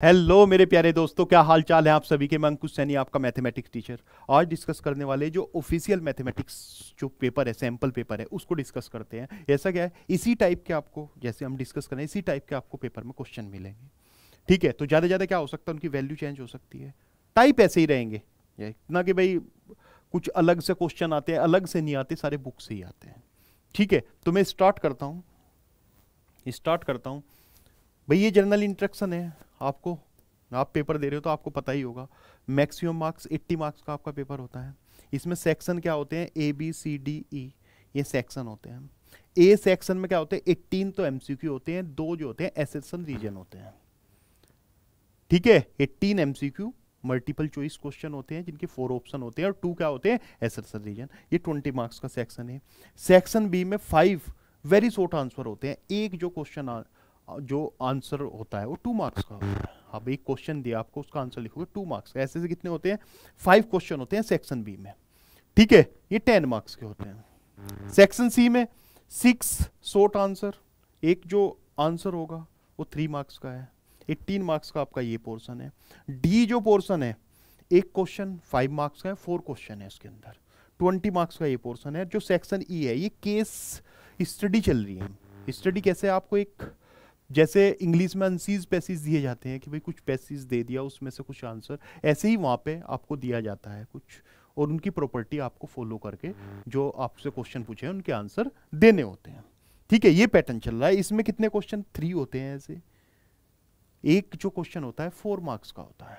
Hello मेरे प्यारे दोस्तों, क्या हाल चाल है आप सभी के? मैं अंकुश सैनी, आपका मैथमेटिक्स टीचर आज डिस्कस करने वाले जो ऑफिशियल मैथमेटिक्स जो पेपर है सैंपल पेपर है, उसको डिस्कस करते हैं। ऐसा क्या है? इसी टाइप के आपको, जैसे हम डिस्कस करें इसी टाइप के आपको पेपर में क्वेश्चन मिलेंगे। ठीक है तो ज़्यादा ज़्यादा क्या हो सकता है? उनकी वैल्यू चेंज हो सकती है। टाइप ऐसे ही रहेंगे। ना कि भाई, कुछ अलग से क्वेश्चन आते हैं, अलग से नहीं आते, सारे बुक से ही आते हैं। ठीक है तो मैं स्टार्ट करता हूँ। स्टार्ट करता हूँ। भाई, ये जर्नल इंस्ट्रक्शन है आपको। आप पेपर दे रहे हो तो आपको पता ही होगा। मैक्सिमम मार्क्स 80 मार्क्स का आपका पेपर होता है। इसमें सेक्शन क्या होते हैं? A B C D E ये सेक्शन होते हैं। ए सेक्शन में क्या होते हैं? 18 तो एमसीक्यू होते हैं, दो जो होते हैं एसेसन रीजन होते हैं। ठीक है? 18 एमसीक्यू मल्टीपल चॉइस क्वेश्चन होते हैं, जिनके फोर ऑप्शन होते हैं, और टू क्या होते हैं? एसेसन रीजन ये 20 मार्क्स का सेक्शन है। सेक्शन बी में फाइव वेरी शॉर्ट आंसर होते हैं। एक जो क्वेश्चन जो आंसर होता है वो टू मार्क्स का होता है। अब एक क्वेश्चन दिया, आपको उसका आंसर लिखोगे टू मार्क्स ऐसे से कितने होते हैं? फाइव क्वेश्चन होते हैं सेक्शन बी में। ठीक है? ये टेन मार्क्स के होते हैं। सेक्शन सी में सिक्स शॉर्ट आंसर एक जो आंसर होगा वो थ्री मार्क्स का है। एट्टीन मार्क्स का आपका ये पोर्शन है। डी जो पोर्सन है, एक क्वेश्चन फाइव मार्क्स का है फोर क्वेश्चन है इसके अंदर। ट्वेंटी मार्क्स का ये पोर्शन है, जो सेक्शन ई e है। ये केस स्टडी चल रही है। स्टडी कैसे आपको एक जैसे इंग्लिश में अनसीज पैसेज दिए जाते हैं कि भाई कुछ पैसेज दे दिया उसमें से कुछ आंसर ऐसे ही वहाँ पे आपको दिया जाता है कुछ और उनकी प्रॉपर्टी आपको फॉलो करके जो आपसे क्वेश्चन पूछे हैं उनके आंसर देने होते हैं। ठीक है ये पैटर्न चल रहा है। इसमें कितने क्वेश्चन थ्री होते हैं ऐसे। एक जो क्वेश्चन होता है फोर मार्क्स का होता है।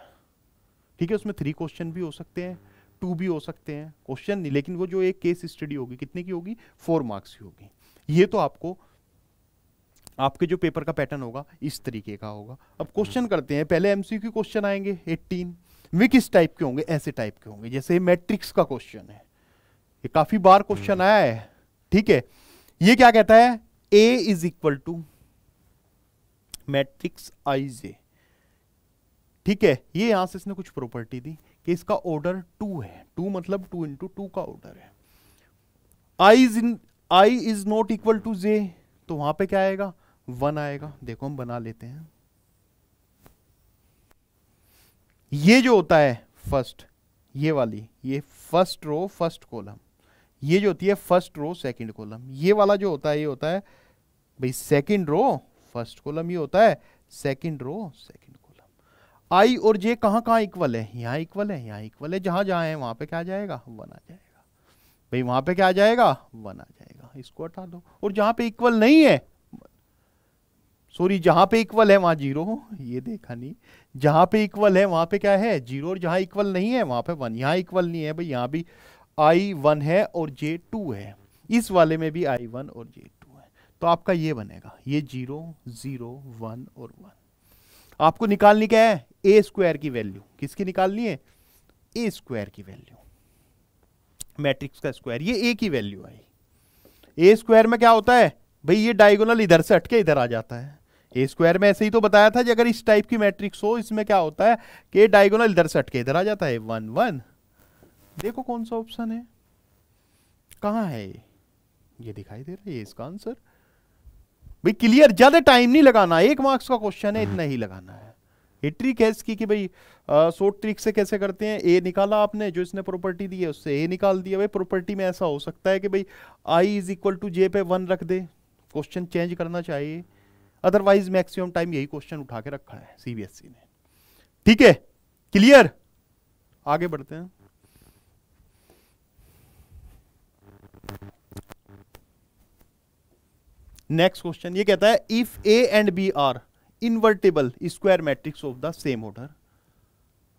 ठीक है उसमें थ्री क्वेश्चन भी हो सकते हैं टू भी हो सकते हैं। क्वेश्चन नहीं लेकिन वो जो एक केस स्टडी होगी कितने की होगी? फोर मार्क्स की होगी। ये तो आपको आपके जो पेपर का पैटर्न होगा, इस तरीके का होगा। अब क्वेश्चन करते हैं, पहले एमसीक्यू क्वेश्चन आएँगे 18 वे किस टाइप के होंगे? ऐसे टाइप के होंगे, जैसे मैट्रिक्स का क्वेश्चन है। ये काफ़ी बार क्वेश्चन आया है, ठीक है? ये क्या कहता है? A is equal to matrix I J ठीक है? ये यहाँ से इसने कुछ प्रॉपर्टी दी कि इसका ऑर्डर टू है। टू मतलब टू इंटू टू का ऑर्डर है। I is in I is not equal to J तो वहाँ पे क्या आएगा? वन आएगा, देखो हम बना लेते हैं। ये जो होता है फ़र्स्ट ये वाली, ये फ़र्स्ट रो फ़र्स्ट कॉलम ये जो होती है फ़र्स्ट रो सेकंड कॉलम ये वाला जो होता है, ये होता है, भाई सेकंड रो फ़र्स्ट कॉलम ये होता है second row second column I और जे कहाँ कहाँ इक्वल है? यहाँ इक्वल है, यहाँ इक्वल है। जहाँ जहाँ है, वहाँ पे क्या जाएगा? वन आ जाएगा। भाई वहाँ पे क्या आ जाएगा? वन आ जाएगा। इसको हटा दो। और जहाँ पे इक्वल नहीं है सॉरी, जहाँ पे इक्वल है, वहाँ ज़ीरो ये देखा नहीं। जहाँ पे इक्वल है, वहाँ पे क्या है? ज़ीरो और जहाँ इक्वल नहीं है, वहाँ पे वन यहाँ इक्वल नहीं है भाई, यहाँ भी आई वन है और जे टू है। इस वाले में भी आई वन और जे टू है। तो आपका ये बनेगा। ये ज़ीरो ज़ीरो वन और वन आपको निकालनी क्या है? ए स्क्वायर की वैल्यू किसकी निकालनी है? ए स्क्वायर की वैल्यू मैट्रिक्स का स्क्वायर ये ए की वैल्यू आई। ए स्क्वायर में क्या होता है? भाई, ये डायगोनल इधर से हटके इधर आ जाता है। ए स्क्वायर में ऐसे ही तो बताया था कि अगर इस टाइप की मैट्रिक्स हो, इसमें क्या होता है कि डायगोनल इधर से हटके इधर आ जाता है। वन वन देखो कौन सा ऑप्शन है। कहाँ है ये? दिखाई दे रहा है इसका आंसर भाई क्लियर ज़्यादा टाइम नहीं लगाना। एक मार्क्स का क्वेश्चन है, इतना ही लगाना है। ये ट्रिक है इसकी कि भाई शॉर्ट ट्रिक से कैसे करते हैं? ए निकाला आपने, जो इसने प्रॉपर्टी दी है, उससे ए निकाल दिया। भाई प्रॉपर्टी में ऐसा हो सकता है कि भाई I is equal to J पे वन रख दे। क्वेश्चन चेंज करना चाहिए। अदरवाइज़ मैक्सिमम टाइम यही क्वेश्चन उठा के रखा है सीबीएसई e ने। ठीक है? क्लियर आगे बढ़ते हैं। नेक्स्ट क्वेश्चन ये कहता है if A and B are invertible square matrix of the same order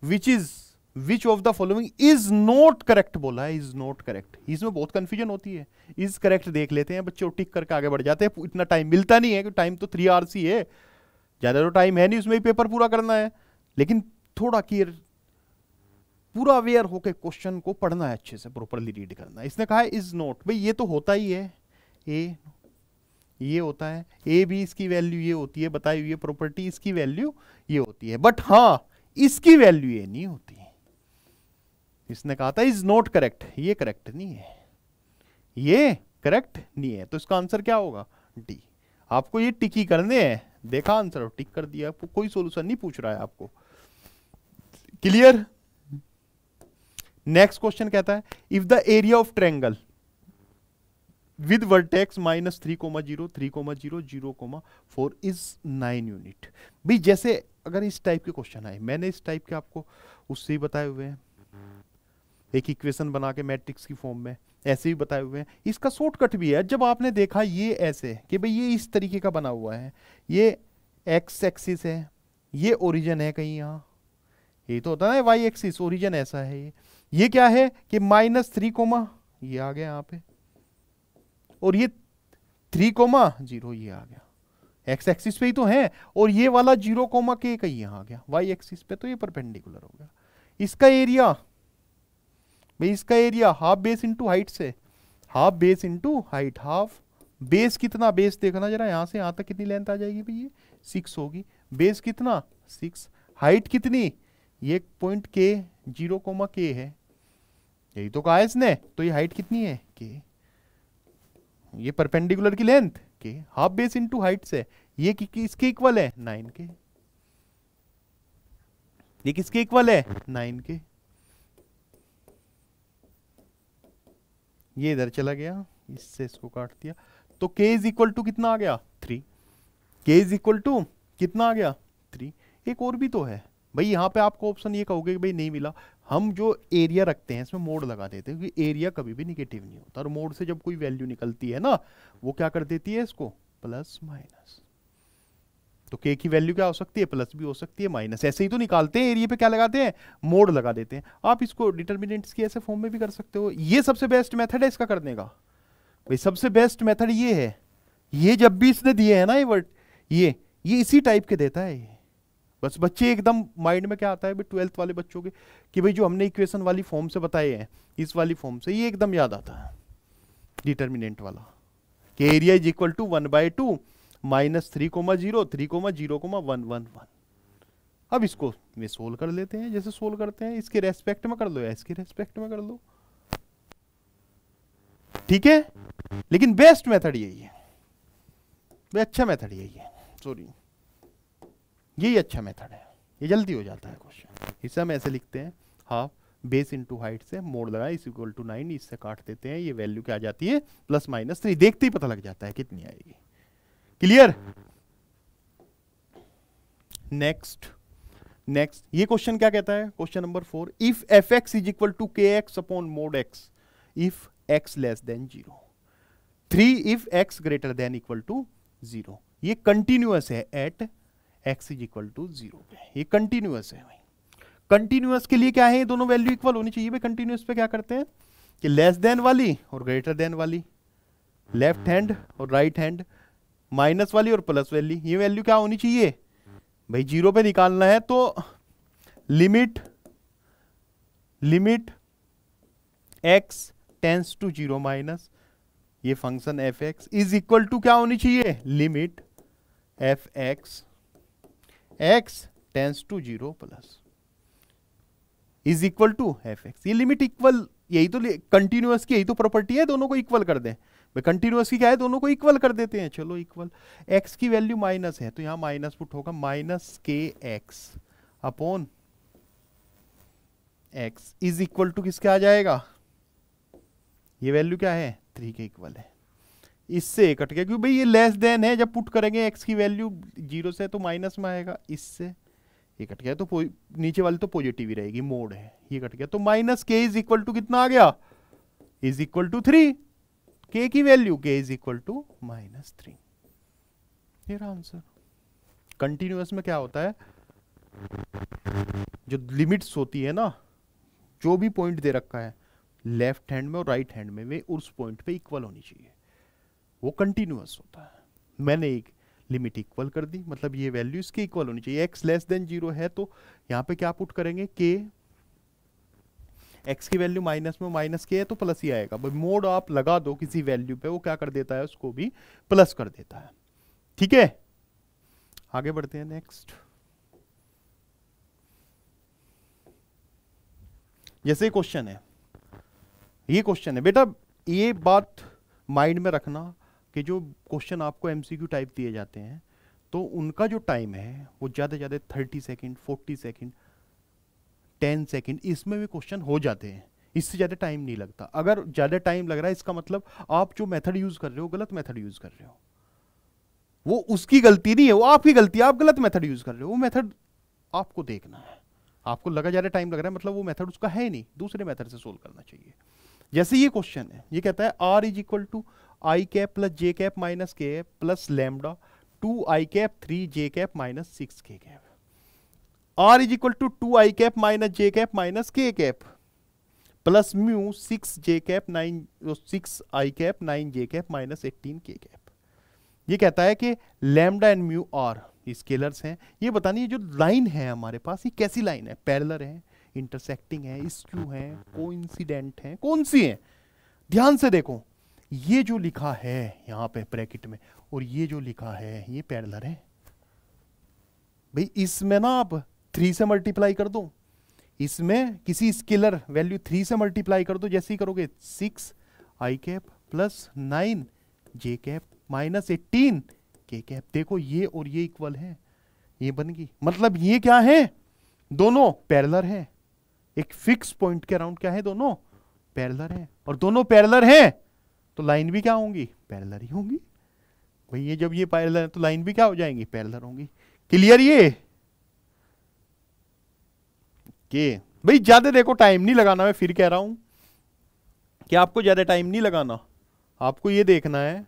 which is which of the following is not correct बोला है इज़ नॉट करेक्ट इसमें बहुत कंफ्यूजन होती है. इज़ करेक्ट देख लेते हैं, बच्चे टिक करके आगे बढ़ जाते हैं इतना टाइम मिलता नहीं है टाइम तो थ्री आवर्स ही है. ज़्यादा तो टाइम है नहीं उसमें ही पेपर पूरा करना है. लेकिन थोड़ा क्लियर पूरा अवेयर होकर क्वेश्चन को पढ़ना है अच्छे से प्रॉपरली रीड करना है. इसने कहा इज़ नॉट भाई, ये तो होता ही है. ए ये होता है. ए बी इसकी वैल्यू ये होती है, बताई हुई प्रॉपर्टी इसकी वैल्यू ये होती है. बट हाँ इसकी वैल्यू ये नहीं होती. इसने कहा था, इज़ नॉट करेक्ट, ये करेक्ट नहीं है। ये करेक्ट नहीं है तो इसका आंसर क्या होगा? डी। आपको ये टिकी करने हैं। देखा आंसर, टिक कर दिया। आपको कोई सोल्यूशन नहीं पूछ रहा है आपको। क्लियर नेक्स्ट क्वेश्चन कहता है if the area of triangle with vertex minus three comma zero three comma zero zero comma four is nine unit भाई, जैसे अगर इस टाइप के क्वेश्चन आए, मैंने इस टाइप के आपको उससे ही बताए हुए हैं। एक इक्वेशन बना के मैट्रिक्स की फॉर्म में, ऐसे भी बताए हुए हैं। इसका शॉर्टकट भी है। जब आपने देखा ये ऐसे कि भाई ये इस तरीके का बना हुआ है, ये एक्स एक्सिस है, ये ओरिजन है कहीं यहाँ। ये तो होता है वाई एक्सिस ओरिजन ऐसा है ये। ये क्या है कि माइनस थ्री कोमा ये आ गया यहाँ पे। और ये थ्री कोमा ज़ीरो ये आ गया। एक्स एक्सिस पे ही तो है, और ये वाला ज़ीरो कोमा के कहीं यहाँ आ गया। वाई एक्सिस पे तो ये परपेंडिकुलर हो गया। इसका एरिया भाई इसका area half base into height से half base into height half base कितना? बेस देखना जरा यहाँ से यहाँ तक कितनी लेंथ आ जाएगी भाई ये सिक्स होगी। बेस कितना? सिक्स हाइट कितनी? ये पॉइंट के ज़ीरो कोमा के है। यही तो कहा इसने। तो ये हाइट कितनी है? के ये परपेंडिकुलर की लेंथ के हाफ़ बेस इंटू हाइट से ये कि, कि इसके इक्वल है? Nine K. ये किसके इक्वल है? Nine K. ये इधर चला गया, इससे इसको काट दिया। तो के इज़ इक्वल टू कितना आ गया? Three k is equal to कितना आ गया? थ्री एक और भी तो है। भाई यहाँ पे आपको ऑप्शन ये कहोगे कि भाई नहीं मिला। हम जो एरिया रखते हैं, इसमें मोड लगा देते हैं, क्योंकि एरिया कभी भी निगेटिव नहीं होता। और मोड से जब कोई वैल्यू निकलती है ना, वो क्या कर देती है इसको? प्लस माइनस तो के की वैल्यू क्या हो सकती है? प्लस भी हो सकती है माइनस ऐसे ही तो निकालते हैं एरिया पे क्या लगाते हैं? मोड लगा देते हैं। आप इसको डिटर्मिनेंट्स की ऐसे फॉर्म में भी कर सकते हो। ये सबसे बेस्ट मेथड है इसका करने का। भाई, सबसे बेस्ट मेथड ये है। ये जब भी इसने दिए है ना ये वर्ड ये ये इसी टाइप के देता है बस बच्चे एकदम माइंड में क्या आता है भाई ट्वेल्थ वाले बच्चों के, कि भाई जो हमने इक्वेशन वाली फॉर्म से बताए हैं, इस वाली फॉर्म से, ये एकदम याद आता है। डिटर्मिनेंट वाला। कि area is equal to one by two minus three comma zero, three comma zero comma one one one. अब इसको में सोल्व कर लेते हैं, जैसे सोल्व करते हैं, इसके रेस्पेक्ट में कर लो या इसके रेस्पेक्ट में कर लो। ठीक है? लेकिन बेस्ट मेथड यही है। अच्छा मेथड यही है। सॉरी यही अच्छा मेथड है। ये जल्दी हो जाता है क्वेश्चन इसे हम ऐसे लिखते हैं। हाफ़ बेस इंटू हाइट से मोड़ लगा इस इक्वल टू नाइन इससे काट देते हैं, ये वैल्यू क्या आ जाती है? प्लस माइनस थ्री देखते ही पता लग जाता है कितनी आएगी। क्लियर नेक्स्ट नेक्स्ट ये क्वेश्चन क्या कहता है? Question number four if F X is equal to K X upon mod X if X less than zero three if X greater than equal to zero ये continuous है at X is equal to zero पे. ये continuous है भाई. Continuous के लिए क्या है? ये दोनों वैल्यू इक्वल होनी चाहिए भाई. कंटिन्यूअस पे क्या करते हैं? कि लेस देन वाली और ग्रेटर देन वाली. लेफ़्ट हैंड और राइट हैंड माइनस वाली और प्लस वैल्यू, ये वैल्यू क्या होनी चाहिए? भाई ज़ीरो पे निकालना है तो limit limit X tends to zero minus ये function F X is equal to क्या होनी चाहिए? Limit F X X tends to zero plus is equal to F X ये लिमिट इक्वल यही तो कंटिन्यूअस की यही तो प्रॉपर्टी है, दोनों को इक्वल कर दें। भाई कंटिन्यूअस की क्या है दोनों को इक्वल कर देते हैं। चलो इक्वल एक्स की वैल्यू माइनस है तो यहाँ माइनस पुट होगा। Minus K X upon X is equal to किसके आ जाएगा? ये वैल्यू क्या है? थ्री के इक्वल है। इससे कट गया, क्योंकि भाई ये लेस देन है, जब पुट करेंगे एक्स की वैल्यू ज़ीरो से तो माइनस में आएगा। इससे ये कट गया तो नीचे वाली तो पॉजिटिव ही रहेगी मोड है। ये कट गया तो माइनस के इज़ इक्वल टू कितना आ गया? Is equal to three K की value K is equal to minus three answer continuous में क्या होता है? जो लिमिट्स होती है ना, जो भी पॉइंट दे रखा है लेफ़्ट हैंड में और राइट हैंड में, वे उस पॉइंट पे इक्वल होनी चाहिए। वो कंटिन्यूस होता है। मैंने एक लिमिट इक्वल कर दी मतलब ये वैल्यू इसके इक्वल होनी चाहिए। एक्स लेस देन ज़ीरो है तो यहाँ पे क्या पुट करेंगे? के एक्स की वैल्यू माइनस में माइनस के है तो प्लस ही आएगा। भाई मोड आप लगा दो किसी वैल्यू पे, वो क्या कर देता है, उसको भी प्लस कर देता है। ठीक है? आगे बढ़ते हैं नेक्स्ट जैसे क्वेश्चन है। ये क्वेश्चन है। बेटा, ये बात माइंड में रखना कि जो क्वेश्चन आपको एमसीक्यू टाइप दिए जाते हैं तो उनका जो टाइम है, वो ज़्यादा ज़्यादा thirty second forty second ten second, इसमें भी क्वेश्चन हो जाते हैं। इससे ज़्यादा टाइम नहीं लगता। अगर ज़्यादा टाइम लग रहा है, इसका मतलब आप जो मेथड यूज़ कर रहे हो, गलत मेथड यूज़ कर रहे हो। वो उसकी गलती नहीं है, वो आपकी गलती है, आप गलत मेथड यूज़ कर रहे हो। वो मेथड आपको देखना है। आपको लगा ज़्यादा टाइम लग रहा है मतलब वो मेथड उसका है नहीं। दूसरे मेथड से सोल्व करना चाहिए। जैसे ये क्वेश्चन है, ये कहता है R is equal to I cap plus J cap minus K plus lambda two I cap three J cap minus six K cap R is equal to two I cap minus J cap minus K cap plus mu six J cap nine six I cap nine J cap minus eighteen K cap ये कहता है कि lambda and mu are scalars हैं। ये बतानी जो line है हमारे पास, ये कैसी लाइन है? पैरेलल है इंटरसेक्टिंग है स्क्यू है कोइंसिडेंट है, कौन सी है? ध्यान से देखो, ये जो लिखा है यहाँ पे ब्रैकेट में, और ये जो लिखा है, ये पैरेलल है। भाई इसमें ना आप थ्री से मल्टीप्लाई कर दो। इसमें किसी स्केलर वैल्यू थ्री से मल्टीप्लाई कर दो, जैसे ही करोगे six I cap plus nine J cap minus eighteen K cap देखो, ये और ये इक्वल है, ये बन गई। मतलब ये क्या है? दोनों पैरलर है। एक फिक्स पॉइंट के अराउंड क्या है? दोनों पैरलर है। और दोनों पैरलर हैं तो लाइन भी क्या होंगी? पैरलर ही होंगी। भाई, ये जब ये पैरलर है तो लाइन भी क्या हो जाएँगी? पैरलर होंगी। क्लियर ये? के। भाई, ज़्यादा देखो टाइम नहीं लगाना, मैं फिर कह रहा हूँ। कि आपको ज़्यादा टाइम नहीं लगाना। आपको ये देखना है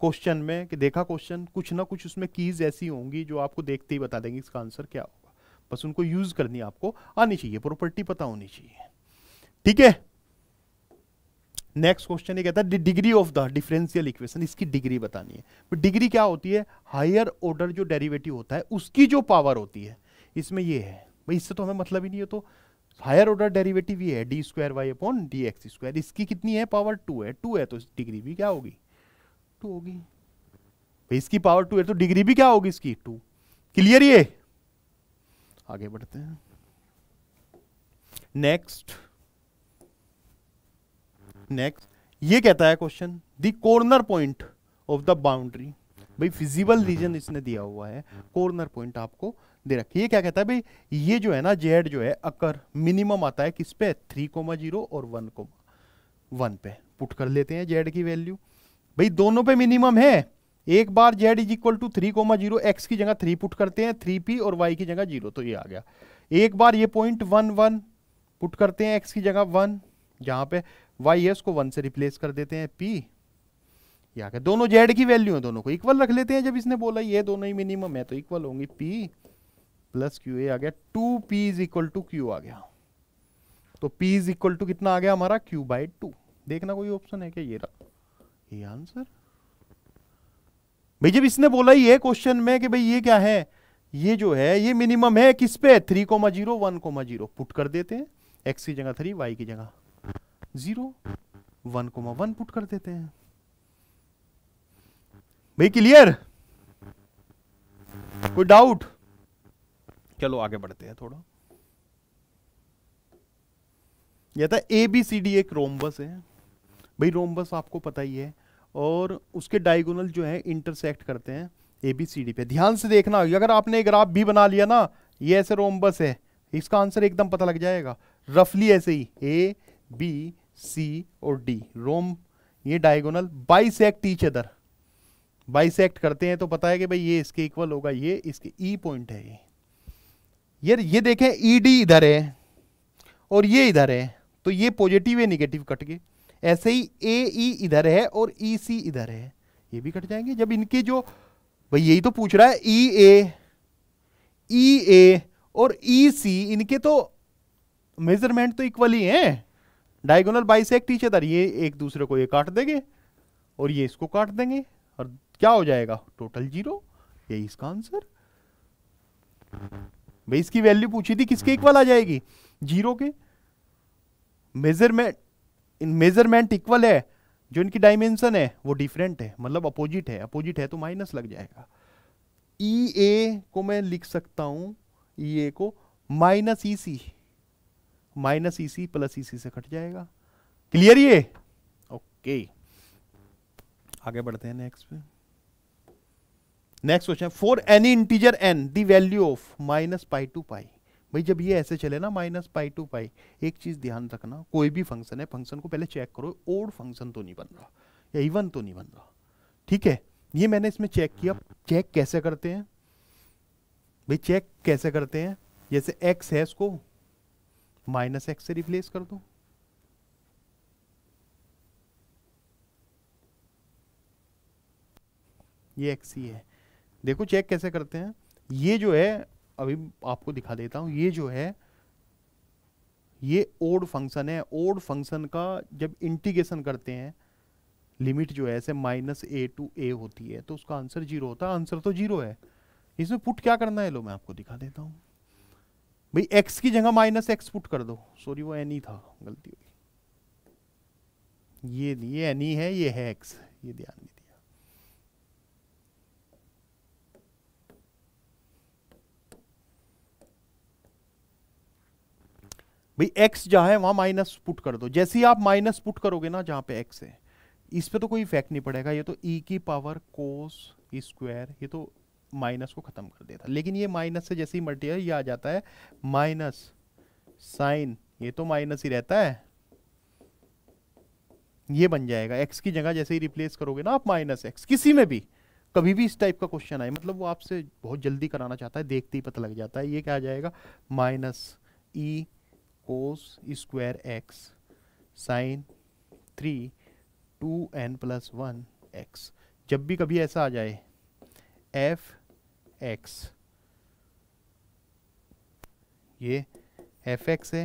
क्वेश्चन में, कि देखा क्वेश्चन कुछ ना कुछ उसमें कीज ऐसी होंगी जो आपको देखते ही बता देंगे इसका आंसर क्या होगा। बस उनको यूज़ करनी आपको, आनी चाहिए प्रॉपर्टी पता होनी चाहिए। ठीक है? नेक्स्ट क्वेश्चन ये कहता है degree of the differential equation इसकी डिग्री बतानी है। डिग्री क्या होती है? हायर ऑर्डर जो डेरिवेटिव होता है, उसकी जो पावर होती है, इसमें ये है। भाई, इससे तो हमें मतलब ही नहीं है तो हायर ऑर्डर डेरिवेटिव ये है D square Y upon D X square इसकी कितनी है? पावर टू है। टू है तो डिग्री भी क्या होगी? टू होगी। भाई, इसकी पावर टू है तो डिग्री भी क्या होगी इसकी? टू क्लियर ये? आगे बढ़ते हैं। नेक्स्ट नेक्स्ट ये कहता है question the corner point of the boundary भाई फिजिबल रीजन इसने दिया हुआ है। कॉर्नर पॉइंट आपको दे रखी ये क्या कहता है भाई? ये जो है ना, जेड जो है, अकर मिनिमम आता है किस पे? थ्री कोमा ज़ीरो और वन कोमा वन पे। पुट कर लेते हैं जेड की वैल्यू भाई, दोनों पे मिनिमम है। एक बार Z is equal to three comma zero X की जगह थ्री पुट करते हैं थ्री पी और वाई की जगह ज़ीरो तो ये आ गया। एक बार ये पॉइंट वन वन पुट करते हैं एक्स की जगह वन जहाँ पे वाई है, उसको वन से रिप्लेस कर देते हैं पी ये दोनों जेड की वैल्यू है, दोनों को इक्वल रख लेते हैं, जब इसने बोला, ये दोनों ही मिनिमम है तो इक्वल होंगी पी प्लस क्यू ए आ गया, two P is equal to Q आ गया। तो पी इज़ इक्वल टू कितना आ गया हमारा? Q by two. देखना कोई ऑप्शन है क्या ये रहा? ये आंसर? भाई जब इसने बोला ये क्वेश्चन में कि भाई ये क्या है? ये जो है, ये मिनिमम है किस पे? Three comma zero, one comma zero. Put कर देते हैं। एक्स की जगह थ्री, वाई की जगह zero. One comma one put कर देते हैं। भाई क्लियर? कोई डाउट? चलो आगे बढ़ते हैं थोड़ा। यह था ए बी सी डी एक रोमबस है। भाई रोमबस आपको पता ही है और उसके डायगोनल जो है इंटरसेक्ट करते हैं ए बी सी डी पे। ध्यान से देखना, अगर आपने ग्राफ भी बना लिया ना, ये ऐसे रोमबस है। इसका आंसर एकदम पता लग जाएगा। रफली ऐसे ही ए बी सी और डी रोम ये diagonal bisect each other bisect करते हैं तो पता है कि भाई ये इसके इक्वल होगा, ये इसके ई e पॉइंट है ये। ये ये देखें ई डी इधर है और ये इधर है तो ये पॉजिटिव है निगेटिव कट गए। ऐसे ही ए ई e इधर है और ई e सी इधर है। ये भी कट जाएँगे। जब इनके जो, भाई यही तो पूछ रहा है ई ए ई ए और ई e सी इनके तो मेज़रमेंट तो इक्वल ही हैं। डायगोनल बाइसेक्ट टीच अदर ये एक दूसरे को ये काट देंगे और ये इसको काट देंगे और क्या हो जाएगा? टोटल ज़ीरो यही इसका आंसर भाई, इसकी वैल्यू पूछी थी किसके इक्वल आ जाएगी? ज़ीरो के? मेज़रमेंट इन मेज़रमेंट इक्वल है, जो इनकी डायमेंशन है, वो डिफरेंट है मतलब अपोजिट है अपोजिट है तो माइनस लग जाएगा। ई e ए को मैं लिख सकता हूँ ई e ए को minus E C minus E C plus E C से कट जाएगा। क्लियर ये? ओके आगे बढ़ते हैं नेक्स्ट पे। Next question for any integer N the value of minus pi two pi भाई, जब ये ऐसे चले ना माइनस पाई टू पाई एक चीज़ ध्यान रखना, कोई भी फ़ंक्शन है फ़ंक्शन को पहले चेक करो ओड फ़ंक्शन तो नहीं बन रहा, या इवन तो नहीं बन रहा। ठीक है? ये मैंने इसमें चेक किया। चेक कैसे करते हैं? भाई चेक कैसे करते हैं? जैसे एक्स है इसको माइनस एक्स से रिप्लेस कर दो। ये एक्स ही है। देखो चेक कैसे करते हैं? ये जो है, अभी आपको दिखा देता हूँ, ये जो है, ये ओड फ़ंक्शन है। ओड फ़ंक्शन का जब इंटीग्रेशन करते हैं लिमिट जो है ऐसे माइनस ए टू ए होती है तो उसका आंसर ज़ीरो होता है। आंसर तो ज़ीरो है। इसमें पुट क्या करना है? लो, मैं आपको दिखा देता हूँ। भाई एक्स की जगह माइनस एक्स पुट कर दो। सॉरी वो एन ही था। गलती हुई ये ये एन ही है, ये है एक्स ये ध्यान भाई एक्स जहाँ है, वहाँ माइनस पुट कर दो। जैसे ही आप माइनस पुट करोगे ना, जहाँ पे एक्स है, इस पे तो कोई इफ़ेक्ट नहीं पड़ेगा। ये तो ई e की पावर कोस स्क्वायर ये तो माइनस को खत्म कर देता। लेकिन ये माइनस से जैसे ही मल्टीप्लाई ये आ जाता है माइनस साइन ये तो माइनस ही रहता है। ये बन जाएगा। एक्स की जगह जैसे ही रिप्लेस करोगे ना, आप माइनस एक्स किसी में भी, कभी भी इस टाइप का क्वेश्चन आए मतलब वो आपसे बहुत जल्दी कराना चाहता है, देखते ही पता लग जाता है, ये क्या आ जाएगा? Minus E cos square X sine three two N plus one X जब भी कभी ऐसा आ जाए एफ़ एक्स ये एफ़ एक्स है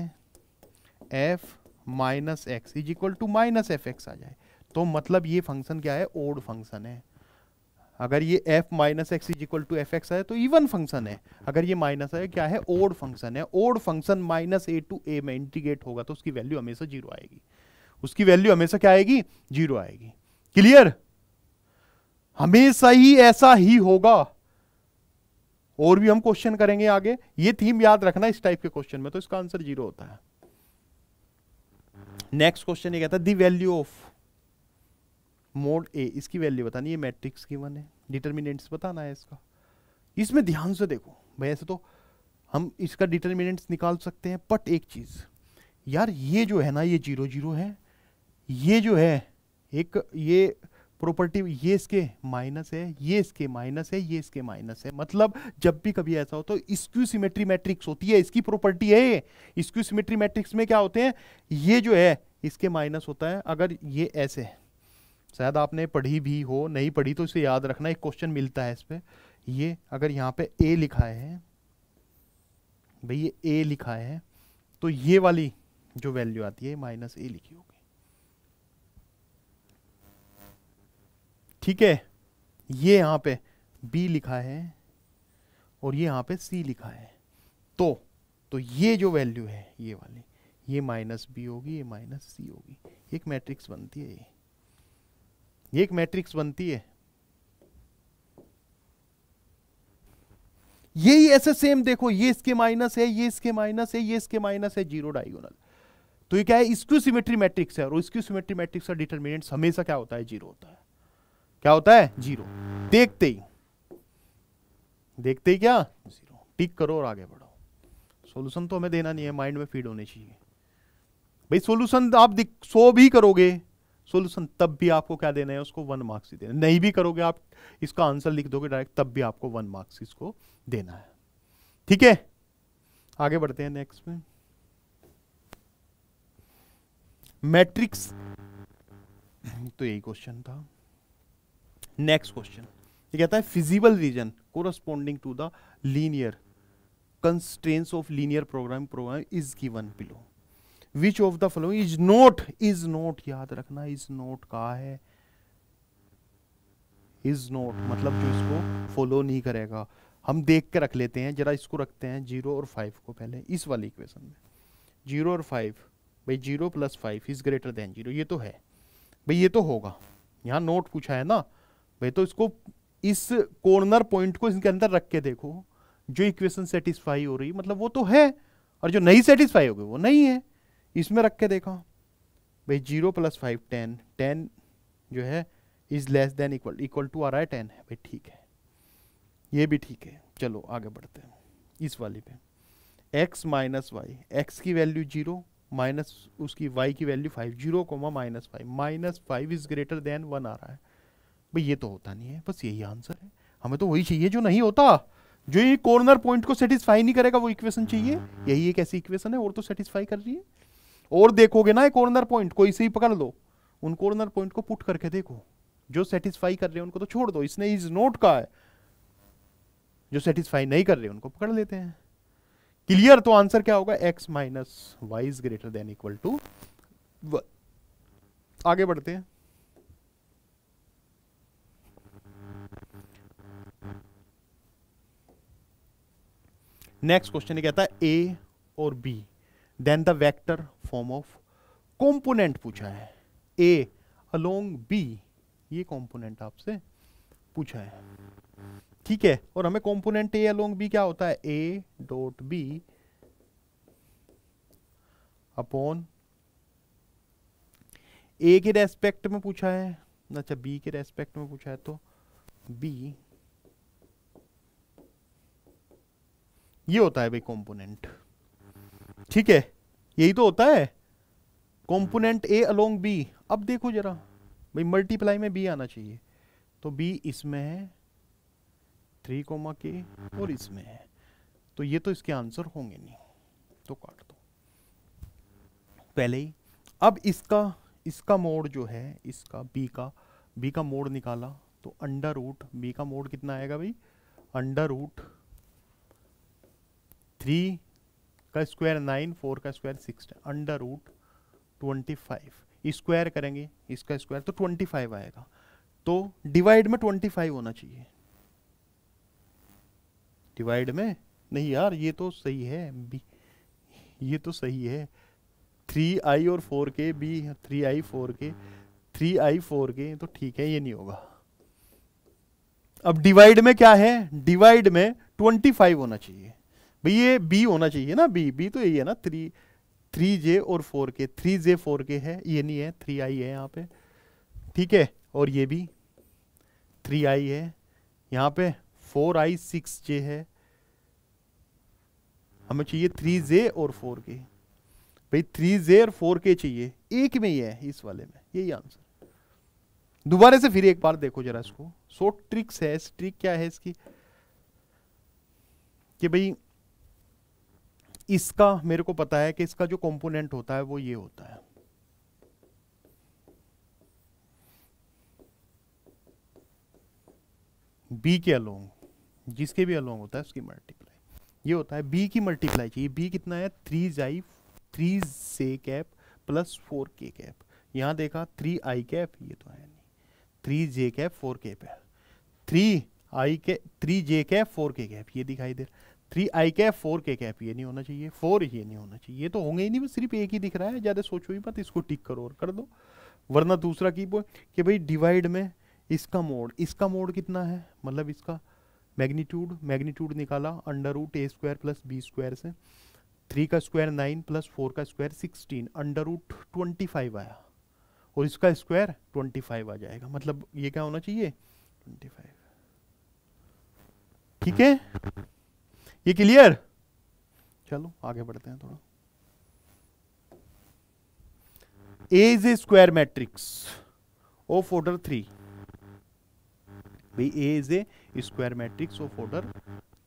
F minus X is equal to minus F X आ जाए। तो मतलब ये फ़ंक्शन क्या है? ओड फ़ंक्शन है। अगर ये f minus X is equal to F X है तो इवन फ़ंक्शन है। अगर ये माइनस है, क्या है? ओड फ़ंक्शन है। Odd function minus A two A में इंटीग्रेट होगा तो उसकी वैल्यू हमेशा ज़ीरो आएगी। उसकी वैल्यू हमेशा क्या आएगी? ज़ीरो आएगी। क्लियर हमेशा ही ऐसा ही होगा। और भी हम क्वेश्चन करेंगे आगे। ये थीम याद रखना इस टाइप के क्वेश्चन में तो इसका आंसर ज़ीरो होता है। नेक्स्ट क्वेश्चन ये कहता है the value of mod A इसकी वैल्यू बतानी है मैट्रिक्स की वन है डिटर्मिनेंट्स बताना है इसका। इसमें ध्यान से देखो, भाई ऐसे तो हम इसका डिटर्मिनेंट्स निकाल सकते हैं बट एक चीज़, यार ये जो है ना, ये ज़ीरो ज़ीरो है, ये जो है, एक ये प्रॉपर्टी ये इसके माइनस है, ये इसके माइनस है, ये इसके माइनस है। मतलब जब भी कभी ऐसा हो तो स्क्यू सिमेट्री मैट्रिक्स होती है, इसकी प्रॉपर्टी है ये। स्क्यू सिमेट्री मैट्रिक्स में क्या होते हैं, ये जो है, इसके माइनस होता है, अगर ये ऐसे शायद आपने पढ़ी भी हो, नहीं पढ़ी तो इसे याद रखना, एक क्वेश्चन मिलता है इस पर ये अगर यहाँ पे ए लिखा है, भाई ये ए लिखा है तो ये वाली जो वैल्यू आती है माइनस ए लिखी होगी। ठीक है? ये यहाँ पे बी लिखा है और ये यहाँ पे सी लिखा है। तो तो ये जो वैल्यू है, ये वाली, ये माइनस बी होगी, ये माइनस सी होगी। एक मैट्रिक्स बनती है ये। ये एक मैट्रिक्स बनती है। यही ऐसे सेम देखो, ये इसके माइनस है, ये इसके माइनस है, ये इसके माइनस है ज़ीरो डायगोनल तो ये क्या है? स्क्यू सिमेट्री मैट्रिक्स है और स्क्यू सिमेट्री मैट्रिक्स का डिटर्मिनेंट हमेशा क्या होता है? ज़ीरो होता है। क्या होता है? ज़ीरो देखते ही। देखते ही क्या? ज़ीरो टिक करो और आगे बढ़ो सॉल्यूशन तो हमें देना नहीं है माइंड में फ़ीड होने चाहिए। भाई सॉल्यूशन आप सो भी करोगे। सॉल्यूशन तब भी आपको क्या देना है, उसको वन मार्क्स ही देना नहीं भी करोगे आप, इसका आंसर लिख दोगे डायरेक्ट तब भी आपको वन मार्क्स इसको देना है। ठीक है? आगे बढ़ते हैं नेक्स्ट में। मैट्रिक्स तो यही क्वेश्चन था। नेक्स्ट क्वेश्चन ये कहता है feasible region corresponding to the linear constraints of linear program program is given below which of the following is not is not याद रखना इज़ नोट कहा है इज़ नोट मतलब जो इसको फॉलो नहीं करेगा हम देख के रख लेते हैं जरा इसको रखते हैं ज़ीरो और फाइव को पहले इस वाली इक्वेशन में ज़ीरो और फाइव भाई zero plus five is greater than zero ये तो है भाई ये तो होगा यहाँ नोट पूछा है ना भाई तो इसको इस कॉर्नर पॉइंट को इसके अंदर रख के देखो जो इक्वेशन सेटिस्फाई हो रही मतलब वो तो है और जो नहीं सेटिस्फाई होगी वो नहीं है इसमें रख के देखा। भाई zero plus five ten ten जो है is less than equal equal to आ रहा है टेन है। भाई ठीक है। ये भी ठीक है। चलो आगे बढ़ते हैं। इस वाली पे। x minus Y. एक्स की वैल्यू ज़ीरो माइनस उसकी y की value five. Zero comma minus five. Minus five is greater than one आ रहा है। भाई ये तो होता नहीं है। बस यही आंसर है। हमें तो वही चाहिए जो नहीं होता। जो ये कॉर्नर पॉइंट को सेटिस्फाई नहीं करेगा वो इक्वेशन चाहिए। यही एक ऐसी इक्वेशन है और तो सेटिस्फाई कर रही है। और देखोगे ना एक कॉर्नर पॉइंट कोई से ही पकड़ लो। उन कॉर्नर पॉइंट को पुट करके देखो। जो सेटिस्फाई कर रहे हैं उनको तो छोड़ दो। इसने इज़ नोट का है। जो सेटिस्फाई नहीं कर रहे उनको पकड़ लेते हैं। क्लियर तो आंसर क्या होगा? X minus Y is greater than equal to आगे बढ़ते हैं। नेक्स्ट क्वेश्चन कहता है ए और B then the vector form of component पूछा है। ए अलोंग बी ये कंपोनेंट आपसे पूछा है। ठीक है, और हमें कंपोनेंट ए अलोंग बी क्या होता है? A dot B upon A के रेस्पेक्ट में पूछा है। अच्छा बी के रेस्पेक्ट में पूछा है तो बी ये होता है भाई कंपोनेंट ठीक है, यही तो होता है। कंपोनेंट ए अलोंग बी अब देखो जरा, भाई मल्टीप्लाई में बी आना चाहिए। तो बी इसमें है थ्री कोमा के और इसमें है। तो ये तो इसके आंसर होंगे नहीं। तो काट दो। पहले ही, अब इसका इसका मोड जो है, इसका बी का बी का मोड निकाला। तो अंडर रूट बी का मोड कितना आएगा भाई? अंडर रूट थ्री का स्क्वायर नाइन फोर का square six under root twenty five square करेंगे, इसका स्क्वायर तो ट्वेंटी फाइव आएगा। तो डिवाइड में ट्वेंटी फाइव होना चाहिए। डिवाइड में? नहीं यार, ये तो सही है बी ये तो सही है। थ्री आई और four K B three I four K three I four K तो ठीक है, ये नहीं होगा। अब डिवाइड में क्या है? डिवाइड में ट्वेंटी फाइव होना चाहिए। भाई ये बी होना चाहिए ना बी बी तो यही है ना थ्री थ्री जे और फोर के थ्री जे फोर के है, ये नहीं है थ्री आई है यहाँ पे, ठीक है, और ये भी थ्री आई है, यहाँ पे फोर आई सिक्स जे है, हमें चाहिए थ्री जे और फोर के भाई थ्री जे और फोर के चाहिए, एक में ही है इस वाले में, यही आंसर दोबारा से फिर एक बार देखो जरा इसको सो ट्रिक्स है ट्रिक क्या है इसकी, कि भाई इसका मेरे को पता है कि इसका जो कंपोनेंट होता है वो ये होता है। बी के अलोंग जिसके भी अलोंग होता है उसकी मल्टीप्लाई ये होता है बी की मल्टीप्लाई चाहिए। बी कितना है? थ्री जाई थ्री से cap plus four K cap यहाँ देखा थ्री आई कैप ये तो है नहीं। Three J cap four cap है। Three I K three J cap four K cap ये दिखाई दे रहा three I cap four K cap ये नहीं होना चाहिए। फोर ये नहीं होना चाहिए। ये तो होंगे ही नहीं, बस सिर्फ़ एक ही दिख रहा है। ज़्यादा सोचो ही मत, इसको टिक करो और कर दो। वरना दूसरा की कि भाई डिवाइड में इसका मोड इसका मोड कितना है? मतलब इसका मैग्नीट्यूड मैग्नीट्यूड निकाला under root A square plus B square से। थ्री का स्क्वायर नाइन प्लस फोर का square sixteen under root twenty five आया। और इसका स्क्वायर ट्वेंटी फाइव आ जाएगा। मतलब ये क्या होना चाहिए? ट्वेंटी फाइव ठीक है? ये क्लियर चलो आगे बढ़ते हैं थोड़ा। A is a square matrix of order three भाई A is a square matrix of order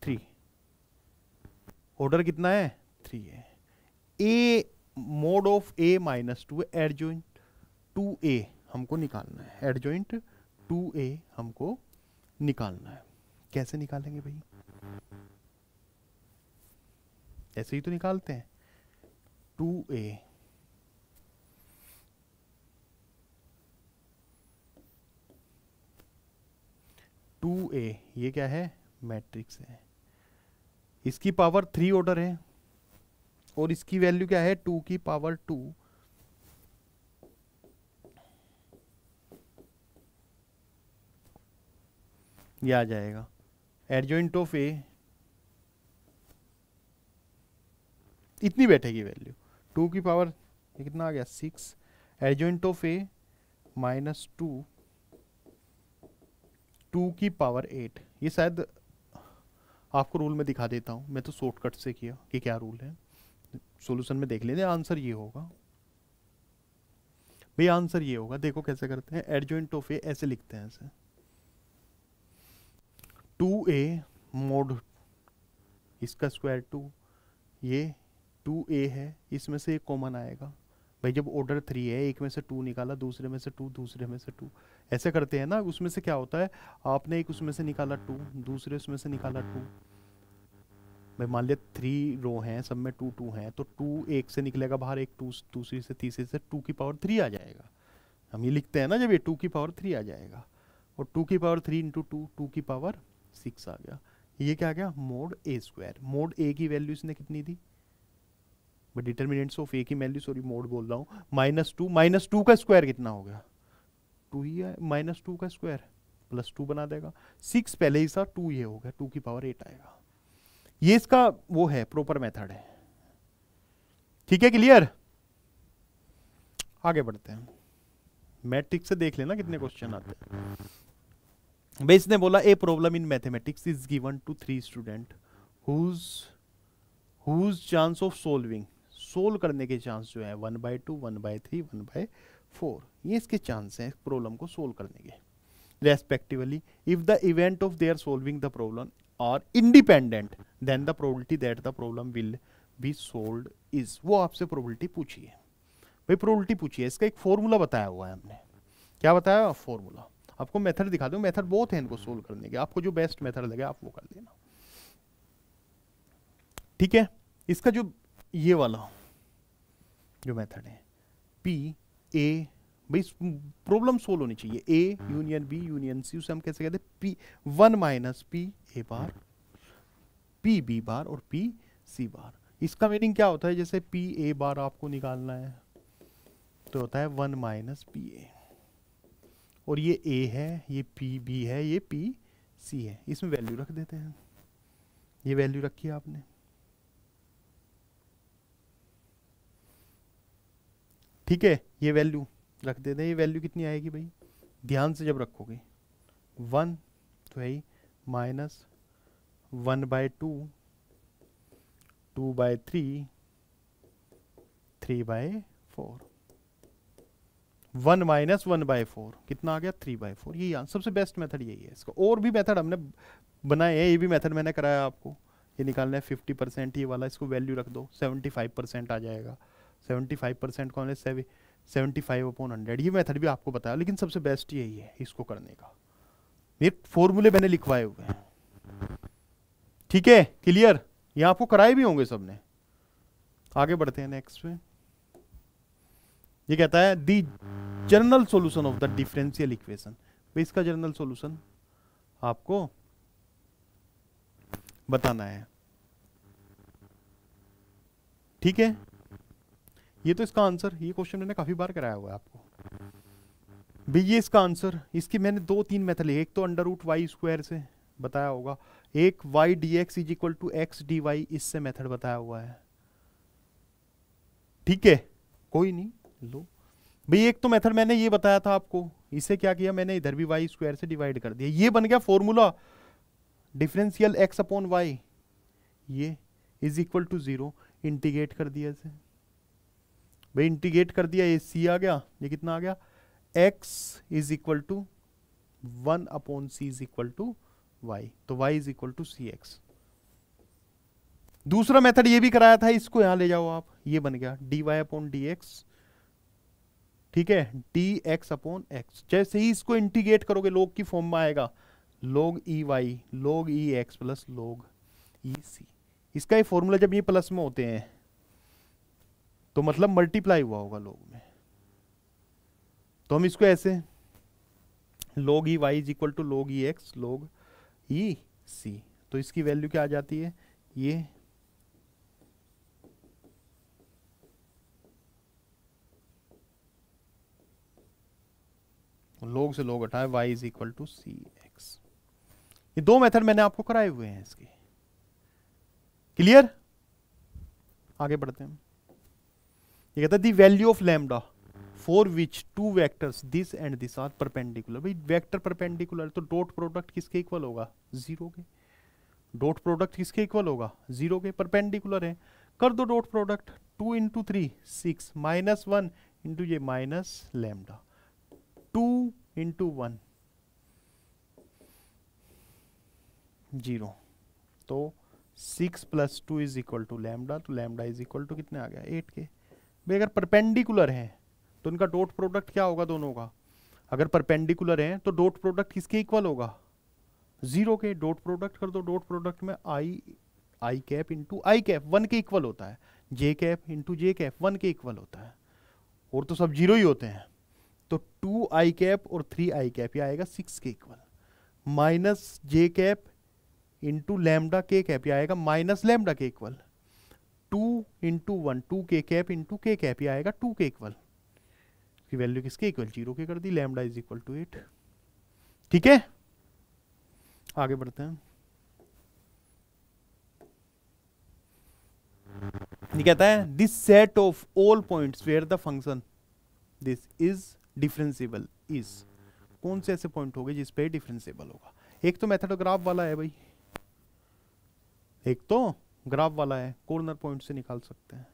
three order कितना है? थ्री है। A mod of A minus two adjoint two A हमको निकालना है। एडजॉइंट टू ए हमको निकालना है। कैसे निकालेंगे भाई? ऐसे ही तो निकालते हैं। Two A. टू ए, ये क्या है? मैट्रिक्स है। इसकी पावर थ्री ऑर्डर है। और इसकी वैल्यू क्या है? टू की पावर टू। ये आ जाएगा। Adjoint of A. इतनी बैठेगी वैल्यू टू की पावर कितना आ गया? Six adjoint of A minus two two की पावर एट ये शायद आपको रूल में दिखा देता हूँ। मैं तो शॉर्टकट से किया कि क्या रूल है। सॉल्यूशन में देख लेते आंसर ये होगा। भाई आंसर ये होगा। देखो कैसे करते हैं। एडजॉइंट ऑफ़ ए ऐसे लिखते हैं ऐसे। टू ए मोड इसका स्क्वायर टू ये टू ए है, इसमें से एक कॉमन आएगा। भाई जब ऑर्डर थ्री है, एक में से टू निकाला, दूसरे में से टू दूसरे में से टू ऐसे करते हैं ना, उसमें से क्या होता है, आपने एक उसमें से निकाला टू दूसरे उसमें से निकाला टू भाई मान लिया थ्री रो हैं, सब में टू टू हैं तो टू एक से निकलेगा बाहर, एक टू दूसरी से तीसरी से टू की पावर थ्री आ जाएगा। हम ये लिखते हैं ना, जब ये टू की पावर थ्री आ जाएगा, और टू की power three into two two की पावर सिक्स आ गया। ये क्या आ गया? Mod A square mod A की वैल्यू इसने कितनी दी? डिटर्मिनेंट्स ऑफ़ ए की वैल्यू सॉरी मोड बोल रहा हूँ। माइनस टू माइनस टू का स्क्वायर कितना हो गया? टू ही है माइनस टू का स्क्वायर प्लस टू बना देगा। सिक्स पहले ही सा टू ये हो गया टू की पावर एट आएगा। ये इसका वो है प्रॉपर मेथड है। ठीक है क्लियर आगे बढ़ते हैं। मैट्रिक्स से देख लेना कितने क्वेश्चन आते हैं। बेस ने बोला a problem in mathematics is given to three student whose whose chance of solving solve करने के चांस जो है one by two one by three one by four ये इसके चांस हैं प्रॉब्लम को सोल्व करने के। Respectively if the event of their solving the problem are independent then the probability that the problem will be solve is वो आपसे probability पूछी है भाई प्रोबेबिलिटी पूछी है इसका एक फॉर्मूला बताया हुआ है हमने। क्या बताया? फॉर्मूला आपको मेथड दिखा दो? मेथड बहुत है इनको सोल्व करने के। आपको जो बेस्ट मेथड लगे, आप वो कर देना ठीक है? इसका जो ये वाला जो मेथड है। पी ए भाई प्रॉब्लम सोल्व होनी चाहिए। A union B union C उसे हम कैसे कहते हैं? P one minus P A bar P B bar और पी सी बार इसका मीनिंग क्या होता है? जैसे पी ए बार आपको निकालना है तो होता है वन माइनस पी ए और ये ए है, ये पी बी है, ये पी सी है। इसमें वैल्यू रख देते हैं। ये वैल्यू रखी है आपने। ठीक है, ये वैल्यू रख देते ये वैल्यू कितनी आएगी भाई? ध्यान से जब रखोगे। वन तो है minus one by two two by three three by four one minus one by four कितना आ गया? थ्री बाय फोर ये सबसे बेस्ट मेथड यही है इसका। और भी मेथड हमने बनाए हैं, ये भी मेथड मैंने कराया आपको। ये निकालना है फिफ्टी परसेंट ये वाला, इसको वैल्यू रख दो। सेवेंटी फाइव परसेंट आ जाएगा। सेवेंटी फाइव परसेंट कौन है? Seven seventy five upon hundred ये मेथड भी आपको बताया, लेकिन सबसे बेस्ट यही है इसको करने का। ये फॉर्मूले मैंने लिखवाए हुए हैं। ठीक है? क्लियर ये आपको कराए भी होंगे सबने। आगे बढ़ते हैं नेक्स्ट में ये कहता है the general solution of the differential equation इसका जनरल सॉल्यूशन आपको बताना है। ठीक है? ये तो इसका आंसर ये क्वेश्चन मैंने काफ़ी बार कराया हुआ है आपको। भाई ये इसका आंसर इसकी मैंने दो तीन मेथड लिए, एक तो अंडर रूट वाई स्क्वायर से बताया होगा, एक y d x is equal to x d y इससे मेथड बताया हुआ है। ठीक है? कोई नहीं, लो। भाई एक तो मेथड मैंने ये बताया था आपको, इसे क्या किया मैंने, इधर भी वाई स्क्वायर से डिवाइड कर दिया। ये बन गया formula differential x upon y ये is equal to zero integrate कर दिया इसे। भाई इंटीग्रेट कर दिया, ये सी आ गया, ये कितना आ गया? X is equal to one upon c is equal to y तो y is equal to c x दूसरा मेथड ये भी कराया था, इसको यहाँ ले जाओ आप, ये बन गया d y upon d x ठीक है? डी एक्स अपॉन एक्स जैसे ही इसको इंटीग्रेट करोगे लोग की फॉर्म में आएगा log e y log e x plus log e c इसका ये फॉर्मूला जब ये प्लस में होते हैं तो मतलब मल्टीप्लाई हुआ होगा लोग में। तो हम इसको ऐसे log e y is equal to log e x लोग ई सी तो इसकी वैल्यू क्या आ जाती है? ये लोग से लोग हटाए, y is equal to c x ये दो मेथड मैंने आपको कराए हुए हैं इसके। क्लियर आगे बढ़ते हैं। ये कहता है the value of lambda for which two vectors this and this are perpendicular भाई वेक्टर परपेंडिकुलर तो डॉट प्रोडक्ट किसके इक्वल होगा? ज़ीरो के। डॉट प्रोडक्ट किसके इक्वल होगा? ज़ीरो के। परपेंडिकुलर है। कर दो dot product two into three six minus one into ये minus lambda two into one zero तो six plus two is equal to lambda तो लैमडा इज़ इक्वल टू कितने आ गया? एट के। भाई, अगर परपेंडिकुलर है तो इनका डॉट प्रोडक्ट क्या होगा दोनों का? अगर परपेंडिकुलर है तो डॉट प्रोडक्ट किसके इक्वल होगा? ज़ीरो के डॉट प्रोडक्ट कर दो डॉट प्रोडक्ट में i i cap into i cap one के इक्वल होता है। J cap into j cap one के इक्वल होता है। और तो सब ज़ीरो ही होते हैं। तो टू आई कैप और थ्री आई कैप ये आएगा सिक्स के equal minus j cap into lambda k cap ये आएगा माइनस लैमडा के equal two into one two k cap into k cap ये आएगा टू के इक्वल की वैल्यू किसके इक्वल ज़ीरो के कर दी lambda is equal to eight ठीक है? आगे बढ़ते हैं। ये कहता है this set of all points where the function this is differentiable is कौन से ऐसे पॉइंट हो गए जिस पे डिफरेंशियबल होगा? एक तो मेथड ग्राफ वाला है भाई। एक तो ग्राफ वाला है कॉर्नर पॉइंट से निकाल सकते हैं।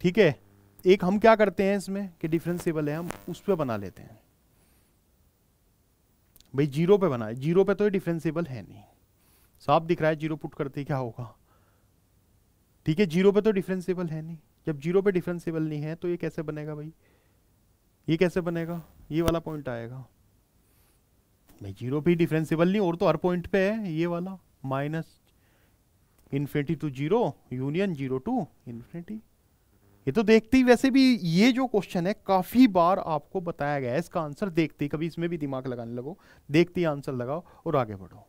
ठीक है? एक हम क्या करते हैं इसमें कि डिफरेंशियबल है, हम उस पर बना लेते हैं। भाई ज़ीरो पे बना है ज़ीरो पे तो ये डिफरेंशियबल है नहीं। साफ़ दिख रहा है ज़ीरो पुट करते क्या होगा? ठीक है ज़ीरो पे तो डिफरेंशियबल है नहीं। जब ज़ीरो पे डिफरेंशियबल नहीं है तो ये कैसे बनेगा भाई? ये कैसे बनेगा? ये वाला पॉइंट आएगा। नहीं ज़ीरो पे डिफरेंशियबल नहीं, और तो हर पॉइंट पे है, ये वाला। Minus infinity to zero union zero to infinity ये तो देखते ही वैसे भी ये जो क्वेश्चन है, काफ़ी बार आपको बताया गया है। इसका आंसर देखते ही, कभी इसमें भी दिमाग लगाने लगो। देखते ही आंसर लगाओ और आगे बढ़ो।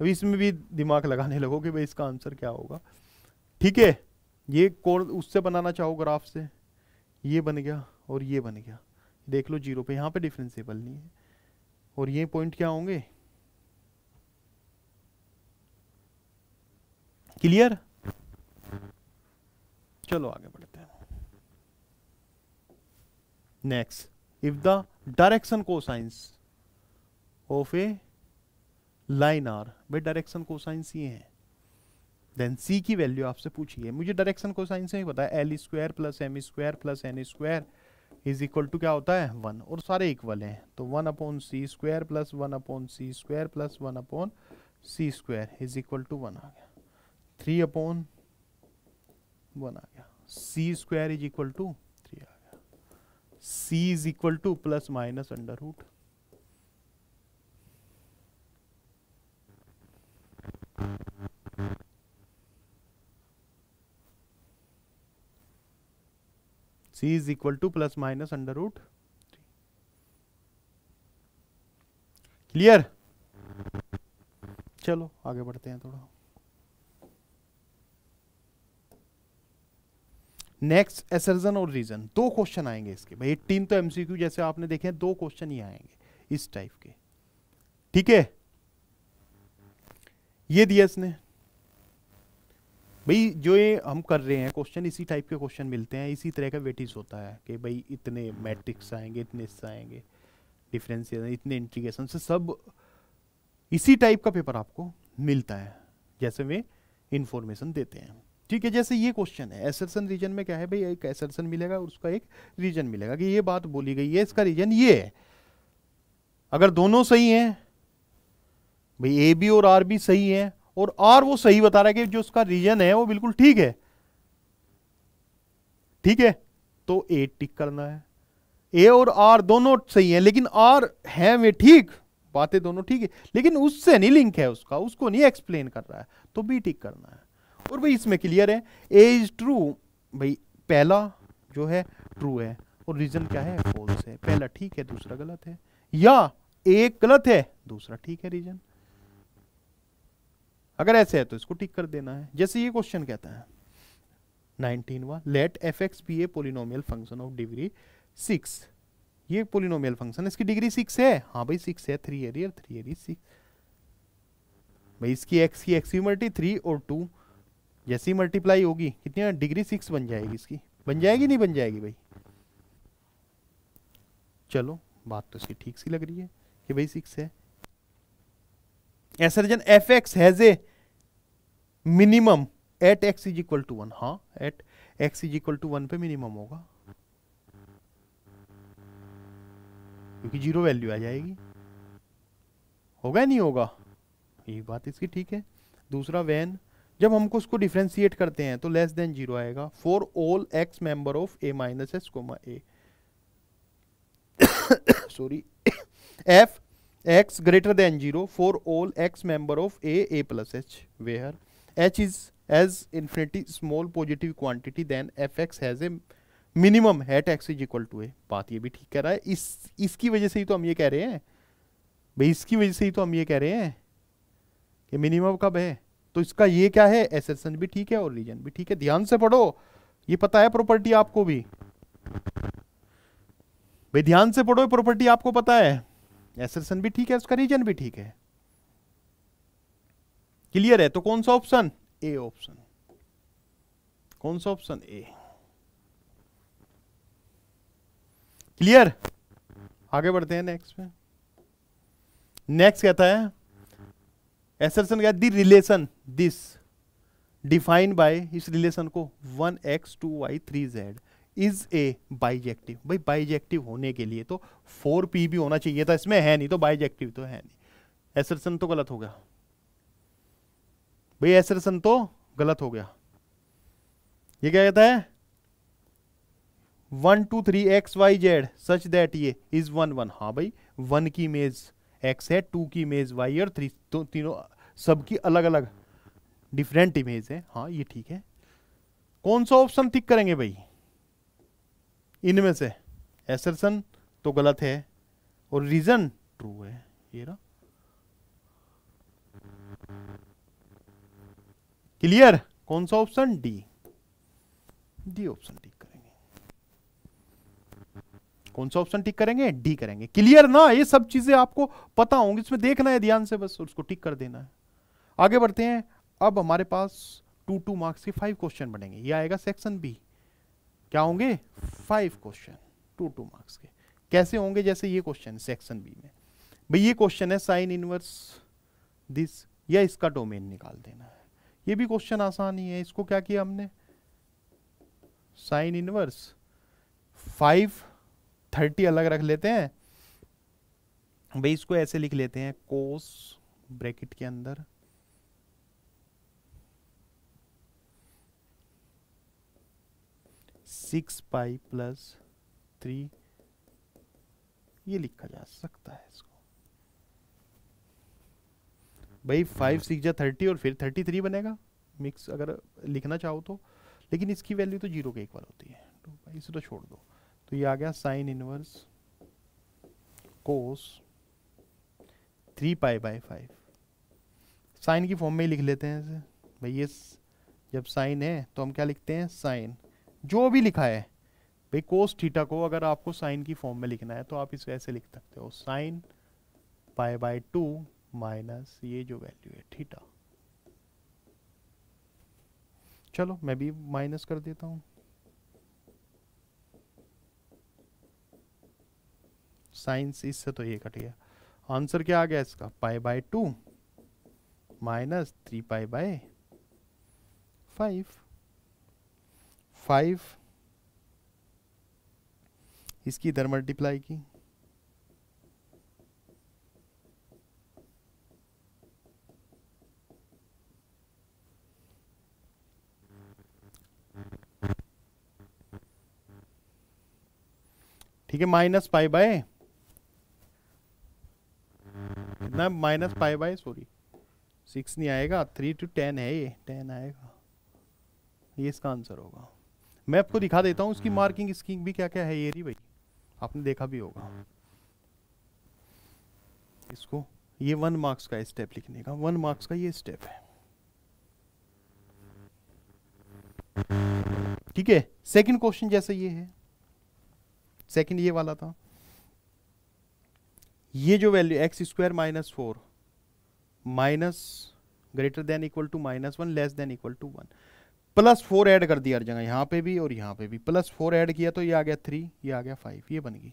अभी इसमें भी दिमाग लगाने लगो कि भाई इसका आंसर क्या होगा। ठीक है, ये कोर उससे बनाना चाहो ग्राफ से। ये बन गया और ये बन गया। देख लो ज़ीरो पे यहाँ पे डिफरेंशियबल नहीं है। और ये पॉइंट क्या होंगे? क्लियर? चलो आगे बढ़ते हैं। Next if the direction cosines of a line are भाई डायरेक्शन कोसाइंस ये है। देन सी की वैल्यू आपसे पूछिए। मुझे डायरेक्शन कोसाइंस नहीं पता। L square plus m square plus n square is equal to क्या होता है? वन और सारे इक्वल हैं। तो one upon c square plus one upon c square plus one upon c square is equal to one आ गया। Three upon one आ गया। C square is equal to three आ गया। C is equal to plus minus under root c is equal to plus minus under root clear चलो, आगे बढ़ते हैं थोड़ा। Next assertion और रीजन दो क्वेश्चन आएँगे इसके। भाई एटीन तो एमसीक्यू जैसे आपने देखे दो क्वेश्चन ही आएँगे इस टाइप के। ठीक है? ये दिया इसने। भाई, जो ये हम कर रहे हैं क्वेश्चन इसी टाइप के क्वेश्चन मिलते हैं। इसी तरह का वेटिस होता है कि भाई, इतने मैट्रिक्स आएँगे, इतने इससे आएँगे डिफरेंशियल इतने इंटीग्रेशन से सब इसी टाइप का पेपर आपको मिलता है, जैसे वे इंफॉर्मेशन देते हैं। ठीक है, जैसे ये क्वेश्चन है एसरसन रीजन में क्या है भाई? एक एसरसन मिलेगा और उसका एक रीजन मिलेगा कि ये बात बोली गई है, इसका रीजन ये है। अगर दोनों सही हैं, भाई ए बी और आर बी सही है, और आर वो सही बता रहा है कि जो उसका रीजन है, वो बिल्कुल ठीक है। ठीक है? तो ए टिक करना है। ए और आर दोनों सही है, लेकिन आर है वे ठीक, बातें दोनों ठीक है, लेकिन उससे नहीं लिंक है उसका, उसको नहीं एक्सप्लेन कर रहा है तो बी टिक करना है। और भाई इसमें क्लियर है। ए इज़ ट्रू भाई पहला जो है ट्रू है। और रीजन क्या है? फॉल्स है। पहला ठीक है, दूसरा गलत है। या एक गलत है, दूसरा ठीक है रीजन अगर ऐसे है तो इसको टिक कर देना है। जैसे ये क्वेश्चन कहता है। Let f x be a polynomial function of degree six ये पोलिनोमियल फ़ंक्शन इसकी डिग्री सिक्स है। हाँ भाई सिक्स है। Three arrear three arrear six भाई इसकी एक्स की एक्स थ्री और टू जैसी मल्टीप्लाई होगी, कितनी डिग्री सिक्स बन जाएगी इसकी। बन जाएगी, नहीं बन जाएगी भाई? चलो, बात तो इसकी ठीक सी लग रही है कि भाई सिक्स है। Assertion f x has a minimum at x is equal to one हाँ at x is equal to one पे मिनिमम होगा। क्योंकि ज़ीरो वैल्यू आ जाएगी। होगा नहीं होगा? ये बात इसकी ठीक है। दूसरा वैन जब हमको उसको डिफ्रेंशिएट करते हैं तो लेस देन ज़ीरो आएगा। For all x member of a minus s comma a sorry f x greater than zero for all x member of a a plus h where h is as infinity small positive quantity then f x has a minimum at x is equal to a बात ये भी ठीक कह रहा है। इस, इसकी वजह से ही तो हम ये कह रहे हैं। भाई, इसकी वजह से ही तो हम ये कह रहे हैं कि मिनिमम कब है? तो इसका ये क्या है? एसेसन भी ठीक है और रीजन भी ठीक है। ध्यान से पढ़ो। ये पता है प्रॉपर्टी आपको भी। भाई, ध्यान से पढ़ो प्रॉपर्टी आपको पता है। एसेसन भी ठीक है, उसका रीजन भी ठीक है। क्लियर है? तो कौन सा ऑप्शन ए ऑप्शन कौन सा ऑप्शन ए क्लियर आगे बढ़ते हैं नेक्स्ट में। नेक्स्ट कहता है एसरसन क्या? The relation this defined by इस रिलेशन को one x two y three z is a bijective भाई बाइजेक्टिव होने के लिए तो फोर पी भी होना चाहिए था। इसमें है नहीं तो बाइजेक्टिव तो है नहीं। एसरसन तो गलत हो गया। भाई, एसरसन तो गलत हो गया। ये क्या कहता है? One two three x y z such that ये इज़ वन वन हाँ भाई वन की इमेज एक्स है टू की इमेज वाई और थ्री तो तीनों, सबकी अलग अलग डिफरेंट इमेज है। हाँ ये ठीक है। कौन सा ऑप्शन टिक करेंगे भाई? इनमें से। एसरसन तो गलत है और रीजन ट्रू है। ये ना क्लियर कौन सा ऑप्शन डी डी ऑप्शन कौन सा ऑप्शन टिक करेंगे? डी करेंगे। क्लियर ना? ये सब चीज़ें आपको पता होंगी, इसमें देखना है ध्यान से बस उसको टिक कर देना है। आगे बढ़ते हैं। अब हमारे पास टू टू मार्क्स के फाइव क्वेश्चन बनेंगे। ये आएगा सेक्शन बी क्या होंगे? Five question two two marks के। कैसे होंगे? जैसे ये क्वेश्चन सेक्शन बी में। भाई, ये क्वेश्चन है साइन इनवर्स दिस या इसका डोमेन निकाल देना है। ये भी क्वेश्चन आसान ही है। इसको क्या किया हमने? साइन इनवर्स फाइव थर्टी अलग रख लेते हैं। भाई इसको ऐसे लिख लेते हैं, कोस ब्रैकेट के अंदर। सिक्स पाई प्लस थ्री, ये लिखा जा सकता है इसको। भाई फाइव, सिक्स या थर्टी और फिर थर्टी थ्री बनेगा। मिक्स अगर लिखना चाहो तो। लेकिन इसकी वैल्यू तो ज़ीरो के इक्वल होती है। तो भाई इसे तो छोड़ दो। तो ये आ गया sine inverse cos three pi by five sine की फॉर्म में ही लिख लेते हैं इसे। भाई ये जब साइन है तो हम क्या लिखते हैं? साइन जो भी लिखा है, भाई कोस थीटा को अगर आपको साइन की फॉर्म में लिखना है तो आप इसको ऐसे लिख सकते हो। Sine pi by two minus ये जो वैल्यू है थीटा चलो, मैं भी माइनस कर देता हूँ। साइंस इससे तो ये कट गया। आंसर क्या आ गया इसका? Pi by two minus three pi by five. Five इसकी इधर मल्टीप्लाई की। ठीक है, माइनस पाई बाय कितना minus five by sorry six नहीं आएगा थ्री टू टेन है ये टेन आएगा। ये इसका आंसर होगा। मैं आपको दिखा देता हूँ उसकी मार्किंग स्कीम भी क्या क्या है ये रही भाई। आपने देखा भी होगा। इसको, ये वन मार्क्स का स्टेप लिखने का। वन मार्क्स का ये स्टेप है। ठीक है? सेकंड क्वेश्चन जैसे ये है। सेकंड ये वाला था। ये जो value x square minus four minus greater than equal to minus one less than equal to one plus four add कर दिया हर जगह यहाँ पे भी और यहाँ पे भी। प्लस फोर ऐड किया तो ये आ गया थ्री ये आ गया फाइव ये बन गई।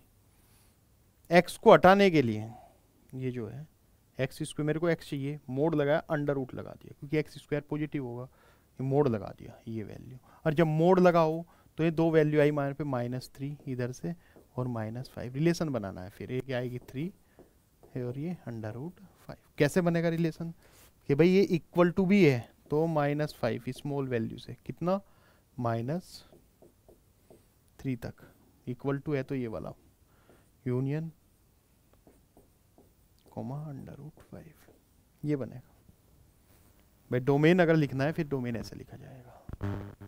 एक्स को हटाने के लिए ये जो है एक्स स्क्वायर मेरे को एक्स चाहिए, मोड लगाया अंडर रूट लगा दिया, क्योंकि एक्स स्क्वायर पॉजिटिव होगा, ये मोड लगा दिया, ये वैल्यू और जब मोड लगाओ तो ये दो वैल्यू आई माइनस पे माइनस थ्री इधर से और माइनस फाइव रिलेशन बनाना है, फिर एक आएगी थ्री और ये अंडर रूट फाइव कैसे बनेगा रिलेशन कि भाई ये इक्वल टू भी है तो माइनस फाइव स्मॉल वैल्यू से. कितना? माइनस थ्री तक. इक्वल टू है तो ये वाला. Union comma under root five ये बनेगा. भाई डोमेन अगर लिखना है, फिर डोमेन ऐसे लिखा जाएगा.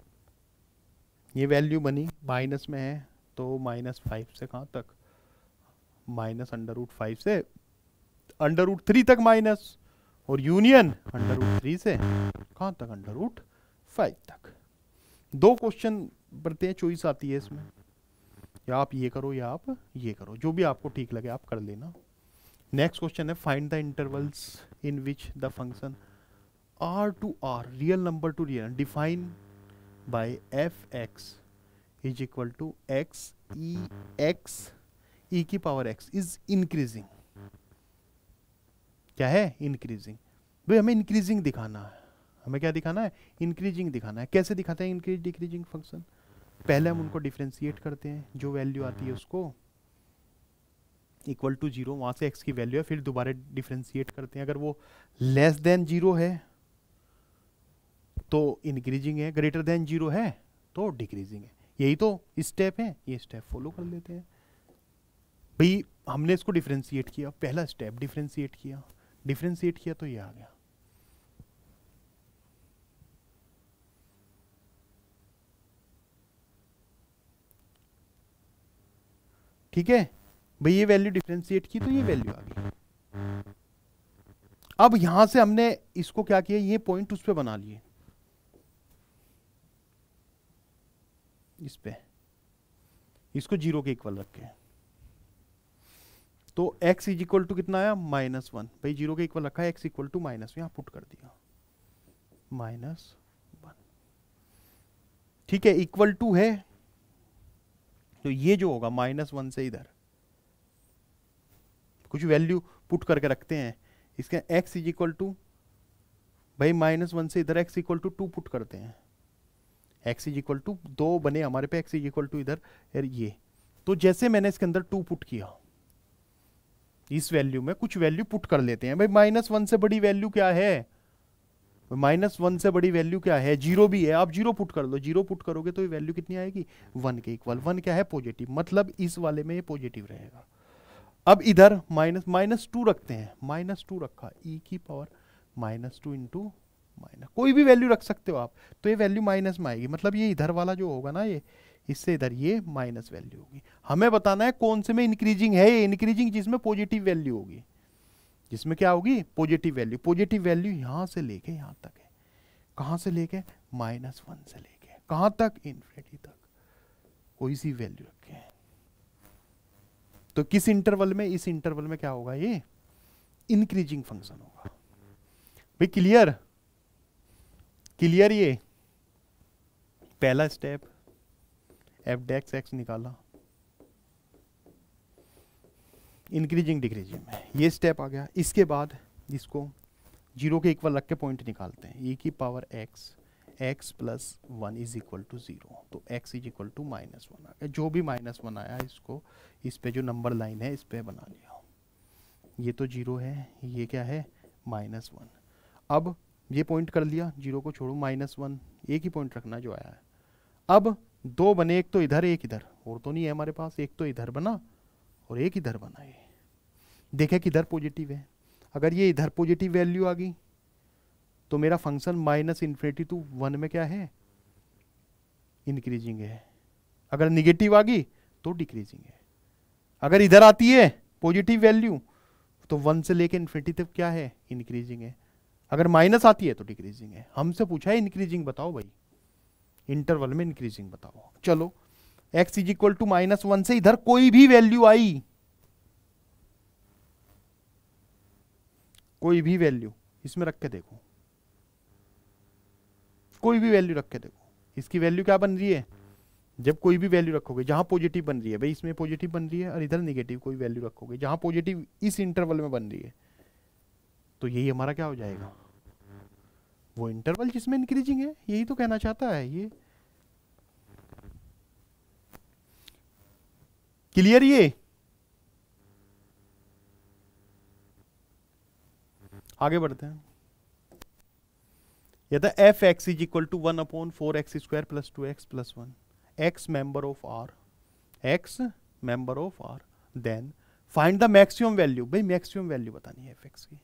ये वैल्यू बनी माइनस में है तो माइनस फाइव से कहाँ तक? माइनस अंडर रूट फाइव से अंडर रूट थ्री तक माइनस और यूनियन अंडर रूट थ्री से कहाँ तक? अंडर रूट फाइव तक। दो क्वेश्चन बढ़ते हैं चॉइस आती है इसमें। या आप ये करो, या आप ये करो। जो भी आपको ठीक लगे, आप कर लेना। नेक्स्ट क्वेश्चन है find the intervals in which the function are to R real number to real defined by f x is equal to x e x e की पावर एक्स इज़ इंक्रीजिंग क्या है? Increasing भाई, हमें increasing दिखाना है। हमें क्या दिखाना है? इंक्रीजिंग दिखाना है। कैसे दिखाते हैं इंक्रीज डिक्रीजिंग फ़ंक्शन पहले हम उनको डिफ्रेंशिएट करते हैं। जो वैल्यू आती है उसको इक्वल टू ज़ीरो वहाँ से एक्स की वैल्यू है, फिर दोबारा डिफ्रेंशिएट करते हैं। अगर वो लेस देन ज़ीरो है तो इंक्रीजिंग है। ग्रेटर देन ज़ीरो है तो डिक्रीजिंग है। यही तो स्टेप है। ये स्टेप फॉलो कर लेते हैं। भाई, हमने इसको डिफ्रेंशिएट किया। पहला स्टेप डिफ्रेंशिएट किया। डिफ्रेंशिएट किया तो ये आ गया। ठीक है? भाई ये वैल्यू डिफ्रेंशिएट की तो ये वैल्यू आ गई। अब यहाँ से हमने इसको क्या किया? ये पॉइंट उस पर बना लिए। इस पे। इसको ज़ीरो के इक्वल रखे। तो x इज़ इक्वल टू कितना आया? माइनस वन भाई ज़ीरो के इक्वल रखा है x इक्वल टू माइनस यहाँ पुट कर दिया। माइनस वन ठीक है इक्वल टू है। तो ये जो होगा माइनस वन से इधर। कुछ वैल्यू पुट करके रखते हैं। इसके x इज़ इक्वल टू भाई माइनस वन से इधर x equal to two put करते हैं। x इज़ इक्वल टू दो बने हमारे पे, x इज़ इक्वल टू इधर ये। तो जैसे मैंने इसके अंदर टू पुट किया इस वैल्यू में, कुछ वैल्यू पुट कर लेते हैं। भाई माइनस वन से बड़ी वैल्यू क्या है? माइनस वन से बड़ी वैल्यू क्या है? ज़ीरो भी है, आप ज़ीरो पुट कर लो। ज़ीरो पुट करोगे तो ये वैल्यू कितनी आएगी? वन के इक्वल वन क्या है? पॉजिटिव मतलब इस वाले में ये पॉजिटिव रहेगा। अब इधर माइनस माइनस टू रखते हैं। माइनस टू रखा। ई e की power minus two into minus कोई भी वैल्यू रख सकते हो आप। तो ये वैल्यू माइनस में आएगी। मतलब ये इधर वाला जो होगा ना, ये इससे इधर ये माइनस वैल्यू होगी। हमें बताना है कौन से में इंक्रीजिंग है ये। इंक्रीजिंग जिसमें पॉजिटिव वैल्यू होगी। जिसमें क्या होगी? पॉजिटिव वैल्यू पॉजिटिव वैल्यू यहाँ से लेके यहाँ तक है। कहाँ से लेके? माइनस वन से लेके कहाँ तक? इन्फिनिटी तक। कोई सी वैल्यू रखे तो किस इंटरवल में? इस इंटरवल में क्या होगा ये? इंक्रीजिंग फ़ंक्शन होगा। भाई क्लियर क्लियर ये? पहला स्टेप एफ़ डेक्स एक्स निकाला। इंक्रीजिंग डिक्रीजिंग में ये स्टेप आ गया। इसके बाद इसको ज़ीरो के इक्वल रख के पॉइंट निकालते हैं। ई की power x x plus one is equal to zero तो x is equal to minus one आ गया। जो भी माइनस वन आया, इसको इस पे जो नंबर लाइन है, इस पे बना लिया। ये तो ज़ीरो है। ये क्या है? माइनस वन अब ये पॉइंट कर लिया। ज़ीरो को छोड़ो। माइनस वन एक ही पॉइंट रखना जो आया है। अब दो बने, एक तो इधर, एक इधर। और तो नहीं है हमारे पास, एक तो इधर बना और एक इधर बना ये। देखे कि इधर पॉजिटिव है। अगर ये इधर पॉजिटिव वैल्यू आ गई तो मेरा function minus infinity to one में क्या है? इंक्रीजिंग है। अगर निगेटिव आ गई तो डिक्रीजिंग है। अगर इधर आती है पॉजिटिव वैल्यू तो वन से लेके इन्फिनिटी तक क्या है? इंक्रीजिंग है। अगर माइनस आती है तो डिक्रीजिंग है। हमसे पूछा है इंक्रीजिंग बताओ भाई। इंटरवल में इंक्रीजिंग बताओ। चलो x is equal to minus one से इधर कोई भी वैल्यू आई, कोई भी वैल्यू इसमें रख के देखो। कोई भी वैल्यू रख के देखो। इसकी वैल्यू क्या बन रही है? जब कोई भी वैल्यू रखोगे, जहाँ पॉजिटिव बन रही है, भाई इसमें पॉजिटिव बन रही है और इधर नेगेटिव कोई वैल्यू रखोगे, जहाँ पॉजिटिव इस इंटरवल में बन रही है तो यही हमारा क्या हो जाएगा? वो इंटरवल जिसमें इंक्रीजिंग है, यही तो कहना चाहता है, ये। क्लियर ये? आगे बढ़ते हैं। था f x is equal to one upon four x square plus two x plus one x member of R x member of R then find the maximum value भाई मैक्सिमम वैल्यू बतानी है F x की।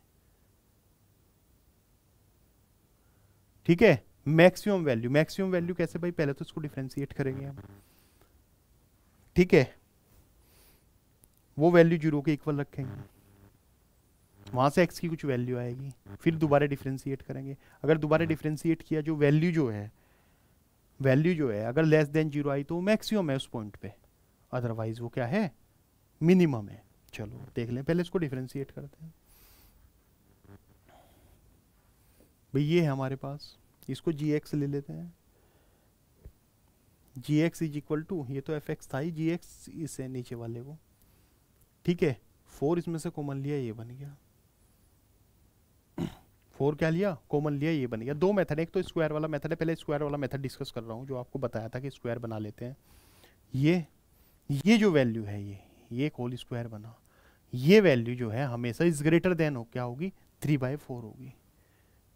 ठीक है? Maximum value maximum value कैसे भाई? पहले तो इसको डिफ्रेंशिएट करेंगे हम। ठीक है? वो वैल्यू ज़ीरो के इक्वल रखेंगे। वहाँ से एक्स की कुछ वैल्यू आएगी। फिर दोबारा डिफ्रेंशिएट करेंगे। अगर दोबारा डिफ्रेंशिएट किया जो वैल्यू जो है वैल्यू जो है, अगर लेस देन ज़ीरो आई तो मैक्सिमम है उस पॉइंट पे। अदरवाइज़ वो क्या है? मिनिमम है। चलो, देख लें। पहले इसको डिफ्रेंशिएट करते हैं। भाई ये है हमारे पास। इसको जी एक्स ले लेते हैं। G x is equal to ये तो एफ़ एक्स था ही जी एक्स इसे नीचे वाले को। ठीक है फोर इसमें से कॉमन लिया, ये बन गया। फोर क्या लिया? कॉमन लिया, ये बन गया। दो मेथड एक तो स्क्वायर वाला मेथड है। पहले स्क्वायर वाला मेथड डिस्कस कर रहा हूँ, जो आपको बताया था कि स्क्वायर बना लेते हैं। ये ये जो वैल्यू है ये ये होल स्क्वायर बना। ये वैल्यू जो है, हमेशा इस ग्रेटर देन हो, क्या होगी? थ्री बाय फोर होगी।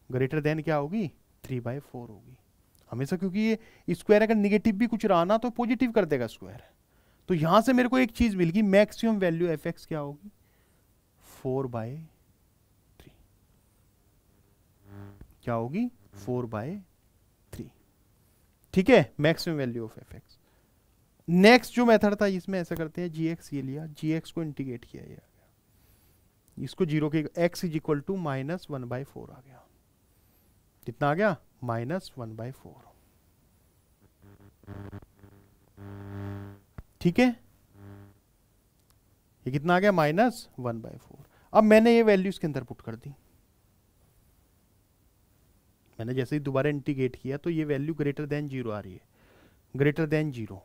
ग्रेटर देन क्या होगी? थ्री बाय फोर होगी। हमेशा क्योंकि ये स्क्वायर अगर निगेटिव भी कुछ रहा ना तो पॉजिटिव कर देगा स्क्वायर तो यहाँ से मेरे को एक चीज़ मिल गई मैक्सिमम वैल्यू एफ़ एक्स क्या होगी? फोर बाय थ्री क्या होगी? फोर बाय थ्री ठीक है? Maximum value of f x next जो मेथड था, इसमें ऐसा करते हैं जी एक्स ये लिया। जी एक्स को इंटीग्रेट किया गया। इसको ज़ीरो के x is equal to minus one by four आ गया। कितना आ गया? Minus one by four. ठीक है? ये कितना आ गया? Minus one by four. अब मैंने ये वैल्यू इसके अंदर पुट कर दी। मैंने जैसे ही दोबारा इंटीग्रेट किया तो ये वैल्यू ग्रेटर देन ज़ीरो आ रही है। Greater than zero.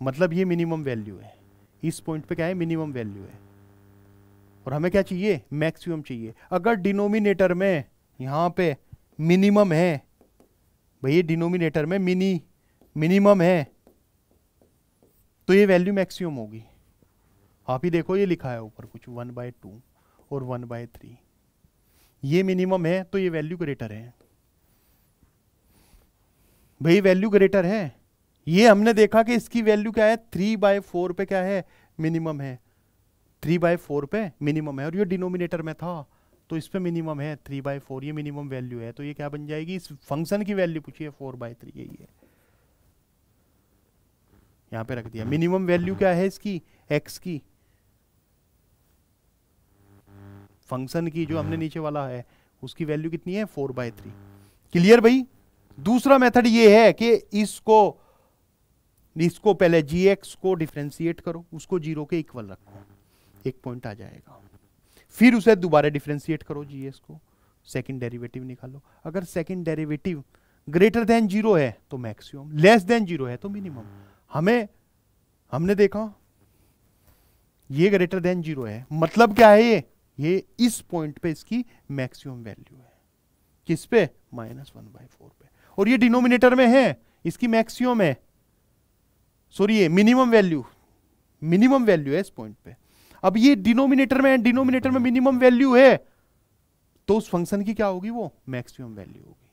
मतलब ये मिनिमम वैल्यू है। इस पॉइंट पे क्या है? मिनिमम वैल्यू है। और हमें क्या चाहिए? मैक्सिमम चाहिए। अगर डिनोमिनेटर में यहाँ पे मिनिमम है भाई डिनोमिनेटर में मिनी मिनिमम है तो ये वैल्यू मैक्सिमम होगी। आप ही देखो, ये लिखा है ऊपर कुछ वन बाय टू और वन बाय थ्री ये मिनिमम है तो ये वैल्यू ग्रेटर है। भाई वैल्यू ग्रेटर है। ये हमने देखा कि इसकी वैल्यू क्या है? थ्री बाय फोर पे क्या है? मिनिमम है। थ्री बाय फोर पे मिनिमम है और ये डिनोमिनेटर में था तो इस पे मिनिमम है थ्री बाय फोर ये मिनिमम वैल्यू है तो ये क्या बन जाएगी? इस फ़ंक्शन की वैल्यू पूछिए फोर बाय थ्री यही है यहाँ पे रख दिया। मिनिमम वैल्यू क्या है इसकी? एक्स की। फ़ंक्शन की जो हमने नीचे वाला है, उसकी वैल्यू कितनी है? फोर बाय थ्री क्लियर भाई? दूसरा मेथड ये है कि इसको इसको पहले जी एक्स को डिफ्रेंशिएट करो, उसको ज़ीरो के इक्वल रखो। एक पॉइंट आ जाएगा। फिर उसे दोबारा डिफ्रेंशिएट करो जी एक्स को। सेकंड डेरिवेटिव निकालो। अगर second derivative greater than zero है तो मैक्सिमम लेस देन ज़ीरो है तो मिनिमम हमें, हमने देखा, ये ग्रेटर देन ज़ीरो है। मतलब क्या है ये? ये इस पॉइंट पे इसकी मैक्सिमम वैल्यू है। किस पे? माइनस वन बाई फोर पे। और ये डिनोमिनेटर में है। इसकी मैक्सिमम है। सॉरी ये मिनिमम वैल्यू मिनिमम वैल्यू है इस पॉइंट पे। अब ये डिनोमिनेटर में डिनोमिनेटर में मिनिमम वैल्यू है। तो उस फ़ंक्शन की क्या होगी वो? मैक्सिमम वैल्यू होगी।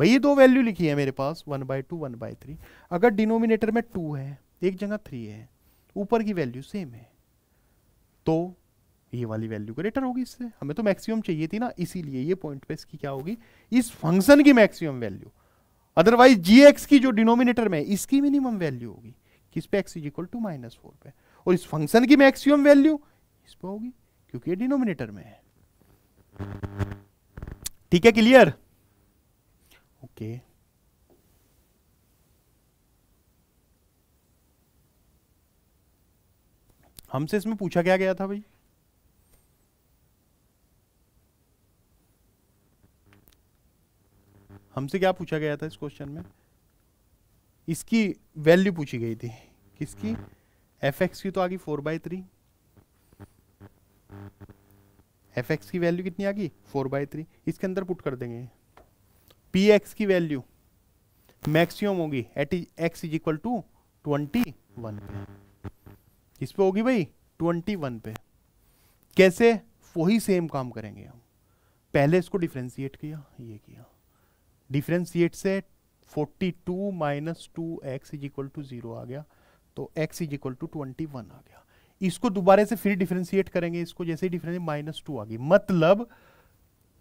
भाई ये दो वैल्यू लिखी है मेरे पास, one by two, one by three. अगर डिनोमिनेटर में टू है, एक जगह थ्री है, ऊपर की वैल्यू सेम है तो ये वाली वैल्यू ग्रेटर होगी इससे। हमें तो मैक्सिमम चाहिए थी ना, इसीलिए ये पॉइंट पे इसकी क्या होगी? इस फ़ंक्शन की मैक्सिमम वैल्यू। अदरवाइज़ जी की जो डिनोमिनेटर में इसकी मिनिमम वैल्यू होगी। किस पे? X is equal to minus four पे। और इस फ़ंक्शन की मैक्सिमम वैल्यू इस पर होगी, क्योंकि ये डिनोमिनेटर में है। ठीक है क्लियर ओके हमसे इसमें पूछा क्या गया था भाई? हमसे क्या पूछा गया था इस क्वेश्चन में? इसकी वैल्यू पूछी गई थी। किसकी? एफ़ एक्स की तो आ गई four by three f x की वैल्यू कितनी आ गई? फोर बाई थ्री इसके अंदर पुट कर देंगे. पी एक्स की वैल्यू मैक्सिमम होगी. At x is equal to twenty one पे. किस पे होगी भाई ट्वेंटी वन पे. कैसे? वही सेम काम करेंगे हम. पहले इसको डिफ्रेंशिएट किया, ये किया. डिफ्रेंशिएट से 42 two minus two x is equal to zero आ गया. तो x is equal to twenty one आ गया। इसको दोबारा से फिर डिफ्रेंशिएट करेंगे, इसको जैसे डिफरेंस माइनस टू आ गई। मतलब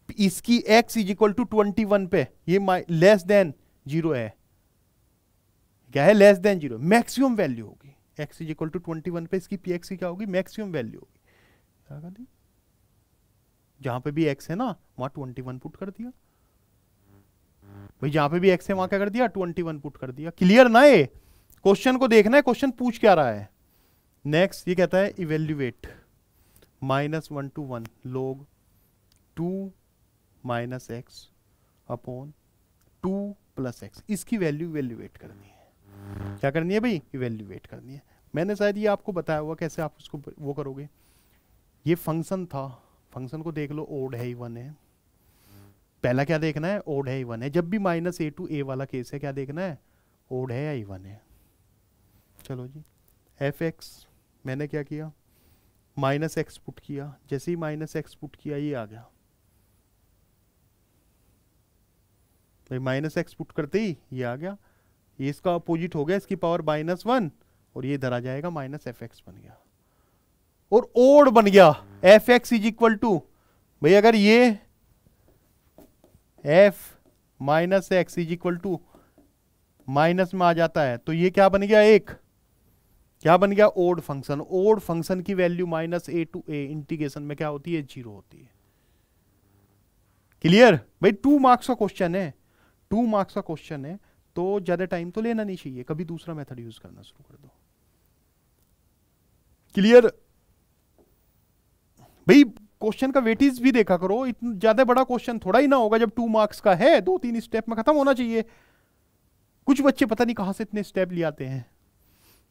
इसकी x is equal to twenty one पे, ये लेस देन ज़ीरो है। क्या है? Less than zero maximum value होगी। x is equal to twenty one पे इसकी पी की क्या होगी? मैक्सिमम वैल्यू होगी। जहाँ पे भी x है ना, वहाँ ट्वेंटी वन पुट कर दिया। भाई, जहाँ पे भी x है, वहाँ क्या कर दिया? ट्वेंटी वन पुट कर दिया। क्लियर ना ये? क्वेश्चन को देखना है, क्वेश्चन पूछ क्या रहा है? नेक्स्ट ये कहता है evaluate minus one to one log two minus x upon two plus x इसकी वैल्यू इवेल्युएट करनी है। क्या करनी है भाई? इवेल्युएट करनी है। मैंने शायद ये आपको बताया हुआ कैसे आप उसको वो करोगे। ये फ़ंक्शन था। फ़ंक्शन को देख लो ओड है वन है। पहला क्या देखना है? ओड है वन है। जब भी माइनस ए टू ए वाला केस है, क्या देखना है? ओड है या वन है? चलो जी। एफ़ एक्स मैंने क्या किया? माइनस एक्स पुट किया। जैसे ही माइनस एक्स पुट किया, ये आ गया। भाई, माइनस एक्स पुट करते ही ये आ गया। ये इसका अपोजिट हो गया, इसकी पावर माइनस वन और ये इधर आ जाएगा, माइनस एफ़ एक्स बन गया। और ओड बन गया। F x is equal to भाई, अगर ये f minus x is equal to minus में आ जाता है तो ये क्या बन गया? एक। क्या बन गया? Odd function. ओड फ़ंक्शन की value minus a to a integration में क्या होती है? ज़ीरो होती है। क्लियर? भाई टू मार्क्स का क्वेश्चन है। टू मार्क्स का क्वेश्चन है। तो ज़्यादा टाइम तो लेना नहीं चाहिए। कभी दूसरा मेथड यूज़ करना शुरू कर दो। क्लियर भाई क्वेश्चन का वेटेज भी देखा करो। इतना, ज़्यादा बड़ा क्वेश्चन थोड़ा ही ना होगा जब टू मार्क्स का है। दो तीन स्टेप में खत्म होना चाहिए। कुछ बच्चे पता नहीं कहाँ से इतने स्टेप ले आते हैं।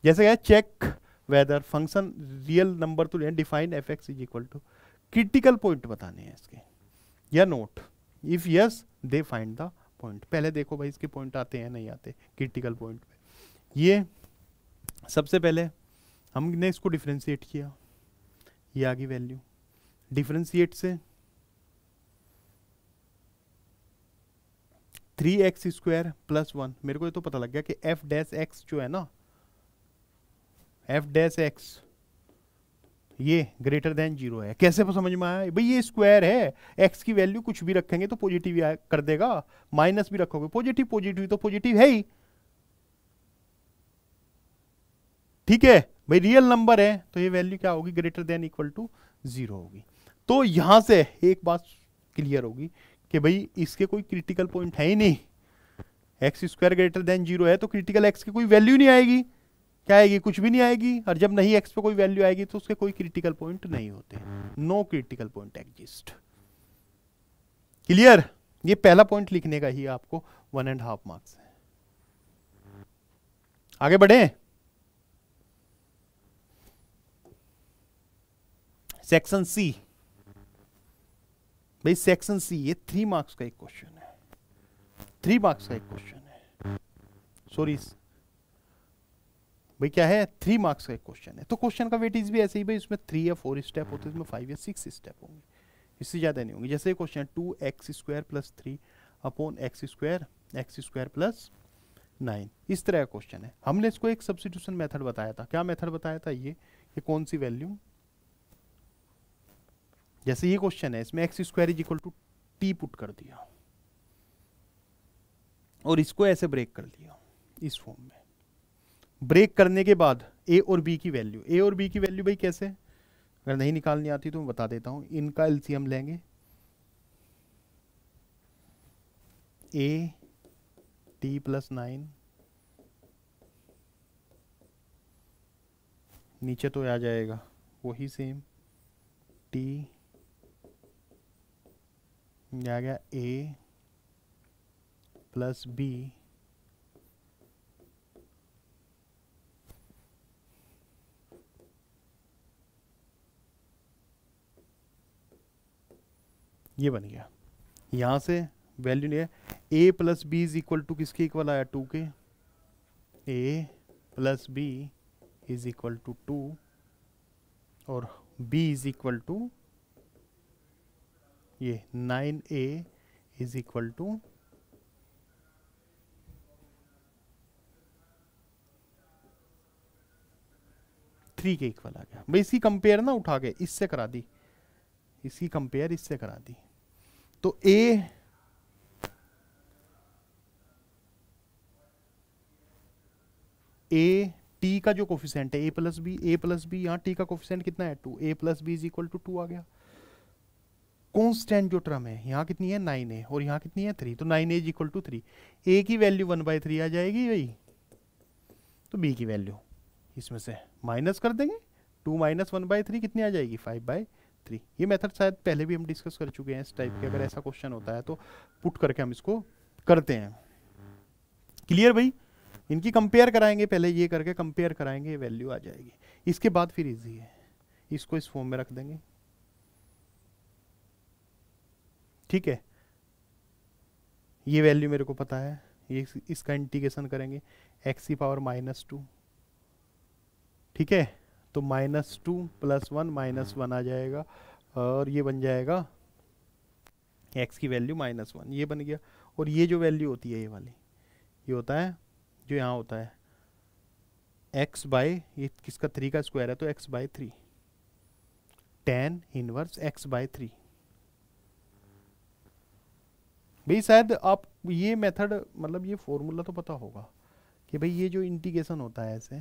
जैसे क्या check whether function real number तो define f x is equal to critical point बताने हैं इसके। या not if yes then find the point पहले देखो भाई इसके पॉइंट आते हैं नहीं आते क्रिटिकल पॉइंट पे। ये सबसे पहले हमने इसको डिफ्रेंशिएट किया। ये आ गई वैल्यू डिफ्रेंशिएट से three x square plus one मेरे को ये तो पता लग गया कि एफ़ डैश एक्स जो है ना एफ़ डैश एक्स ये ग्रेटर देन ज़ीरो है। कैसे समझ में आया? भाई ये स्क्वायर है। एक्स की वैल्यू कुछ भी रखेंगे तो पॉजिटिव कर देगा। माइनस भी रखोगे। पॉजिटिव पॉजिटिव तो पॉजिटिव है ही। ठीक है? भाई रियल नंबर है तो ये वैल्यू क्या होगी? Greater than equal to zero होगी। तो यहाँ से एक बात क्लियर होगी कि भाई इसके कोई क्रिटिकल पॉइंट है ही नहीं। X square greater than zero है तो क्रिटिकल एक्स की कोई वैल्यू नहीं आएगी। क्या आएगी? कुछ भी नहीं आएगी। और जब नहीं एक्स पे कोई वैल्यू आएगी तो उसके कोई क्रिटिकल पॉइंट नहीं होते। No critical point exist clear ये पहला पॉइंट लिखने का ही आपको वन एंड हाफ़ मार्क्स है। आगे बढ़े। सेक्शन सी भाई सेक्शन सी ये थ्री मार्क्स का एक क्वेश्चन है। थ्री मार्क्स का एक क्वेश्चन है। सॉरी भाई क्या है? थ्री मार्क्स का एक क्वेश्चन है। तो क्वेश्चन का वेटेज भी ऐसे ही भाई, उसमें थ्री या फोर स्टेप होते हैं इसमें फाइव या सिक्स स्टेप होंगे। इससे ज़्यादा नहीं होंगे। जैसे question two x square plus three upon x square x square plus nine इस तरह का क्वेश्चन है। हमने इसको एक सब्सिट्यूशन मेथड बताया था। क्या मेथड बताया था? ये ये कौन सी वैल्यू जैसे ये क्वेश्चन है, इसमें x square is equal to t put कर दिया। और इसको ऐसे ब्रेक कर दिया। इस फॉर्म में। ब्रेक करने के बाद ए और बी की वैल्यू ए और बी की वैल्यू भाई कैसे? अगर नहीं निकालनी आती तो मैं बता देता हूँ. इनका एलसीएम लेंगे. ए टी प्लस नाइन नीचे तो आ जाएगा. वही सेम टी आ गया ए प्लस बी ये बन गया। यहाँ से वैल्यू है। A plus b is equal to किसके इक्वल आया? टू के। A plus b is equal to two और बी इज़ इक्वल टू ये nine a is equal to three के इक्वल आ गया। भाई इसकी कंपेयर ना उठा के, इससे करा दी। इसकी कंपेयर इससे करा दी तो ए ए टी का जो कोफिशिएंट है a plus b a plus b यहाँ टी का कोफिशिएंट कितना है? Two a plus b is equal to two आ गया। कॉन्स्टेंट जो टर्म है, यहाँ कितनी है? नाइन ए और यहाँ कितनी है? थ्री तो nine a is equal to three a की वैल्यू वन बाई थ्री आ जाएगी भाई। तो बी की वैल्यू इसमें से माइनस कर देंगे। Two minus one by three कितनी आ जाएगी? फाइव बाई थ्री ये मेथड शायद पहले भी हम डिस्कस कर चुके हैं इस टाइप के, अगर ऐसा क्वेश्चन होता है तो पुट करके हम इसको करते हैं। क्लियर भाई? इनकी कंपेयर कराएँगे, पहले ये करके कंपेयर कराएँगे वैल्यू आ जाएगी। इसके बाद फिर इजी है। इसको इस फॉर्म में रख देंगे। ठीक है? ये वैल्यू मेरे को पता है। ये इसका इंटीग्रेशन करेंगे। एक्स पावर माइनस टू ठीक है? तो minus two plus one minus one आ जाएगा और ये बन जाएगा एक्स की वैल्यू माइनस वन ये बन गया। और ये जो वैल्यू होती है ये वाली ये होता है जो यहाँ होता है एक्स बाय ये किसका थ्री का स्क्वायर है तो x by three tan inverse x by three भाई शायद आप ये मेथड मतलब ये फॉर्मूला तो पता होगा कि भाई ये जो इंटीग्रेशन होता है ऐसे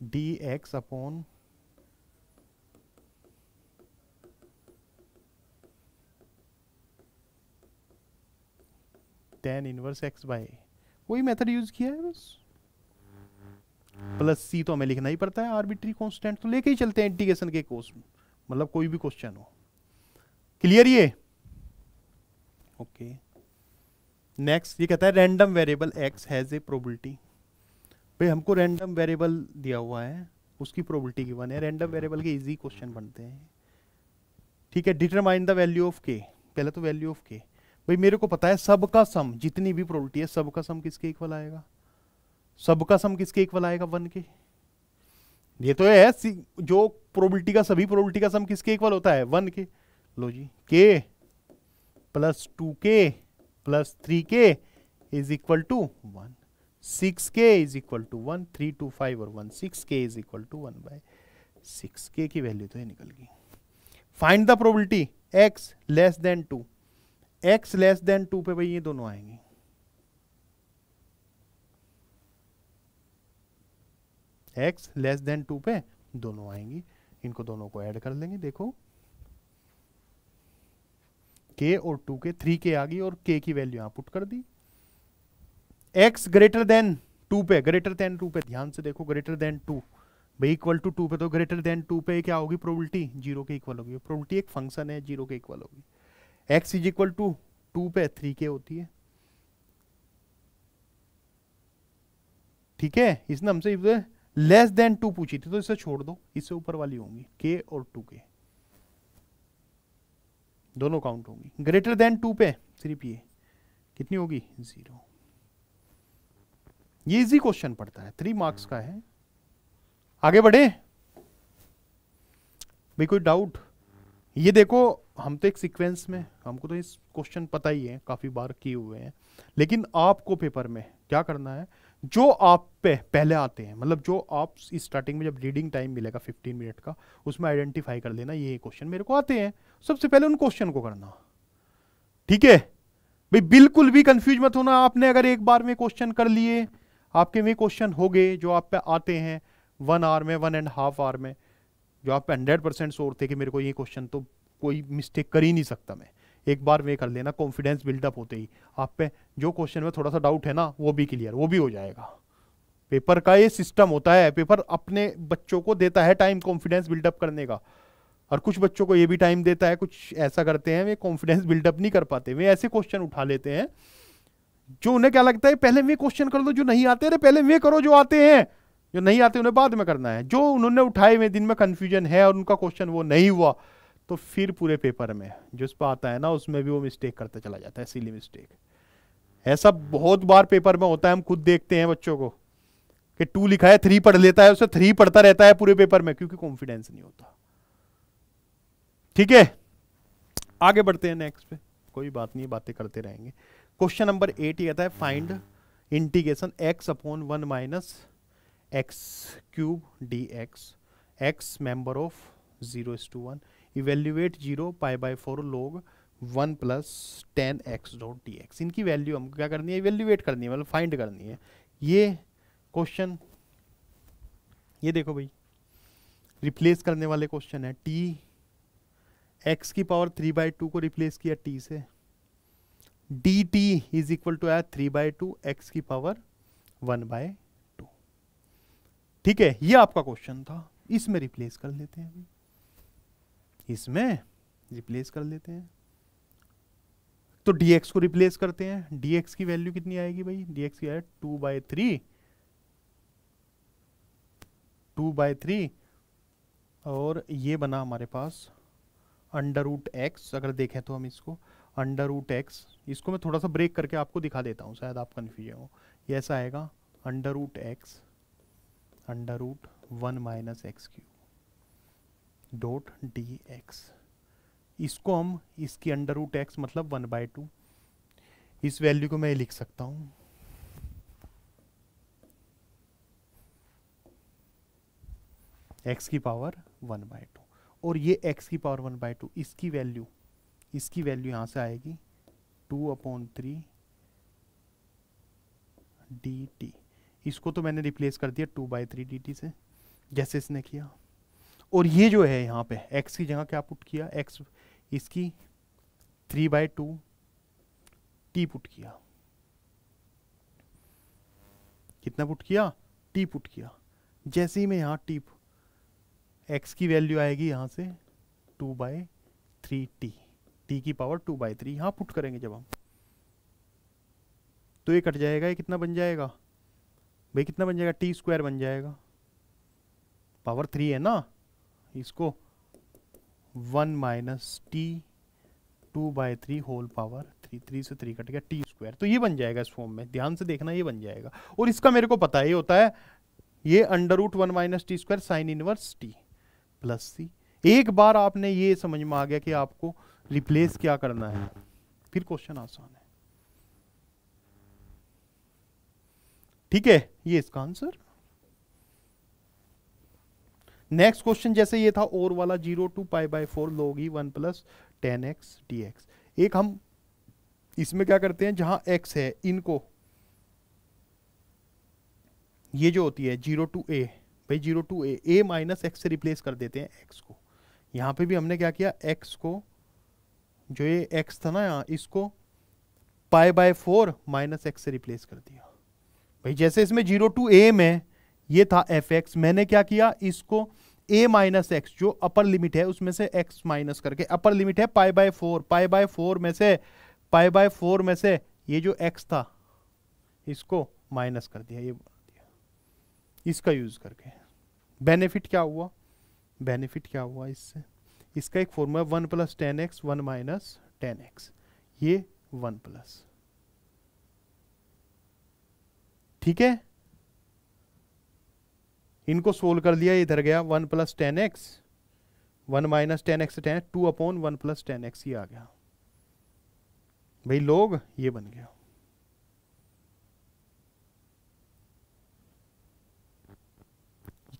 d x upon tan inverse x by वही मेथड यूज़ किया है बस। प्लस सी तो हमें लिखना ही पड़ता है आर्बिट्री कांस्टेंट तो लेके ही चलते हैं इंटीग्रेशन के कोर्स मतलब कोई भी क्वेश्चन हो। क्लियर ये? ओके नेक्स्ट ये कहता है random variable x has a probability भाई हमको रैंडम वेरिएबल दिया हुआ है, उसकी प्रोबेबिलिटी गिवन है रैंडम वेरिएबल के इजी क्वेश्चन बनते हैं। ठीक है डिटरमाइन द वैल्यू ऑफ़ के पहले तो वैल्यू ऑफ़ के भाई, मेरे को पता है सबका सम जितनी भी प्रोबेबिलिटी है, सबका सम किसके इक्वल आएगा? सबका सम किसके इक्वल आएगा वन के? ये तो है जो प्रोबेबिलिटी का, सभी प्रोबेबिलिटी का सम किसके इक्वल होता है? वन के। लो जी k plus two k plus three k is equal to one six k is equal to one three two five और one six k is equal to one by six k की value तो ये निकल गई। Find the probability x less than two x less than two पे भाई ये दोनों आएँगे। एक्स लेस देन टू पे दोनों आएँगी। इनको दोनों को ऐड कर लेंगे, देखो। के और टू के थ्री के आ गई और के की वैल्यू यहाँ पुट कर दी। एक्स ग्रेटर देन टू पे ग्रेटर देन टू पे, ध्यान से देखो ग्रेटर देन टू भाई इक्वल टू टू पे तो ग्रेटर देन टू पे क्या होगी? प्रोबेबिलिटी ज़ीरो के इक्वल होगी। प्रोबेबिलिटी एक फ़ंक्शन है ज़ीरो के इक्वल होगी। X is equal to two पे थ्री के होती है। ठीक है? इसने हमसे लेस देन टू पूछी थी तो इसे छोड़ दो। इससे ऊपर वाली होंगी के और टू के। दोनों काउंट होंगी। ग्रेटर देन टू पे, सिर्फ़ ये। कितनी होगी? ज़ीरो ये इजी क्वेश्चन पड़ता है। थ्री मार्क्स का है। आगे बढ़े। भाई, कोई डाउट ये देखो, हम तो एक सीक्वेंस में, हमको तो इस क्वेश्चन पता ही है, काफ़ी बार किए हुए हैं। लेकिन आपको पेपर में क्या करना है? जो आप पे, पहले आते हैं मतलब जो आप स्टार्टिंग में जब रीडिंग टाइम मिलेगा 15 मिनट का, उसमें आइडेंटिफाई कर लेना, ये क्वेश्चन मेरे को आते हैं। सबसे पहले उन क्वेश्चन को करना। ठीक है? भाई, बिल्कुल भी कंफ्यूज मत होना। आपने अगर एक बार में क्वेश्चन कर लिए आपके में क्वेश्चन हो गए जो आप पे आते हैं वन आवर में वन एंड हाफ़ आवर में, जो आप हंड्रेड परसेंट शोर थे कि मेरे को ये क्वेश्चन तो कोई मिस्टेक कर ही नहीं सकता मैं। एक बार वे कर लेना कॉन्फिडेंस बिल्डअप होते ही। आप पे जो क्वेश्चन में थोड़ा सा डाउट है ना, वो भी क्लियर वो भी हो जाएगा। पेपर का ये सिस्टम होता है, पेपर अपने बच्चों को देता है टाइम कॉन्फिडेंस बिल्डअप करने का। और कुछ बच्चों को ये भी टाइम देता है, कुछ ऐसा करते हैं, वे कॉन्फिडेंस बिल्डअप नहीं कर पाते। वे ऐसे क्वेश्चन उठा लेते हैं जो उन्हें क्या लगता है, पहले वे क्वेश्चन कर दो जो नहीं आते रहे पहले वे करो जो आते हैं। जो नहीं आते, उन्हें बाद में करना है। जो उन्होंने उठाए हुए दिन में कंफ्यूजन है और उनका क्वेश्चन वो नहीं हुआ तो फिर पूरे पेपर में, जो इस पर आता है ना, उसमें भी वो मिस्टेक करता चला जाता है सिली मिस्टेक ऐसा बहुत बार पेपर में होता है, हम खुद देखते हैं बच्चों को, कि टू लिखा है थ्री पढ़ लेता है, उसे थ्री पढ़ता रहता है पूरे पेपर में, क्योंकि कॉन्फिडेंस नहीं होता। ठीक है? आगे बढ़ते हैं नेक्स्ट पे। कोई बात नहीं, बातें करते रहेंगे। क्वेश्चन नंबर एट ये कहता है find integration x upon one minus x cube d x x member of zero is to one evaluate zero pi by four log one plus tan x dot d x इनकी value हमको क्या करनी है? Evaluate करनी है मतलब find करनी है। ये क्वेश्चन ये देखो भाई। रिप्लेस करने वाले क्वेश्चन है टी एक्स की पावर थ्री बाई टू को रिप्लेस किया टी से। D t is equal to आया थ्री बाई टू एक्स की पावर वन बाय टू ठीक है, ये आपका क्वेश्चन था। इसमें रिप्लेस कर लेते हैं इसमें रिप्लेस कर लेते हैं। तो dx को रिप्लेस करते हैं। dx की वैल्यू कितनी आएगी भाई? dx की है two by three two by three और ये बना हमारे पास अंडर रूट एक्स अगर देखें तो हम इसको अंडर रूट एक्स, इसको मैं थोड़ा सा ब्रेक करके आपको दिखा देता हूँ, शायद आप कन्फ्यूज़ हो। ये ऐसा आएगा, under root x, under root one minus x cube dot d x. इसको हम, इसकी अंडर रूट एक्स मतलब वन बाय टू। इस वैल्यू को मैं लिख सकता हूँ। एक्स की पावर वन बाय टू। और ये एक्स की पावर वन बाय टू, इसकी वैल्यू इसकी वैल्यू यहाँ से आएगी two upon three d t इसको तो मैंने रिप्लेस कर दिया two by three d t से, जैसे इसने किया। और ये जो है यहाँ पे, x की जगह क्या पुट किया? x इसकी three by two t put किया। कितना पुट किया? टी पुट किया। जैसे ही मैं यहाँ टी x की वैल्यू आएगी यहाँ से two by three t t की पावर टू बाई थ्री यहाँ पुट करेंगे जब हम। तो ये कट जाएगा, ये कितना बन जाएगा? भाई कितना बन जाएगा? टी स्क्वायर बन जाएगा। पावर थ्री है ना? इसको one minus t two by three whole power three three से थ्री कट गया टी स्क्वायर तो ये बन जाएगा इस फॉर्म में। ध्यान से देखना, ये बन जाएगा। और इसका मेरे को पता ही होता है, ये under root one minus t square sine inverse t plus c एक बार आपने ये समझ में आ गया कि आपको रिप्लेस क्या करना है? फिर क्वेश्चन आसान है। ठीक है? ये इसका आंसर नेक्स्ट क्वेश्चन जैसे ये था, और वाला zero to pi by four लोगी one plus tan x d x एक हम इसमें क्या करते हैं? जहाँ एक्स है, इनको ये जो होती है ज़ीरो टू ए भाई zero to a a minus x से रिप्लेस कर देते हैं एक्स को। यहाँ पे भी हमने क्या किया? एक्स को जो ये एक्स था ना यहाँ, इसको pi by four minus x से रिप्लेस कर दिया। भाई, जैसे इसमें ज़ीरो टू ए में ये था एफ़ एक्स मैंने क्या किया? इसको ए माइनस एक्स जो अपर लिमिट है, उसमें से एक्स माइनस करके अपर लिमिट है pi by four pi by four में से पाई बाय फोर में से ये जो एक्स था, इसको माइनस कर दिया, ये दिया। इसका यूज़ करके। बेनिफिट क्या हुआ? बेनिफिट क्या हुआ इससे? इसका एक formula one plus tan x one minus tan x ये वन प्लस ठीक है? इनको सोल्व कर लिया इधर गया one plus tan x one minus tan x tan two upon one plus tan x ये आ गया। भाई लोग ये बन गया।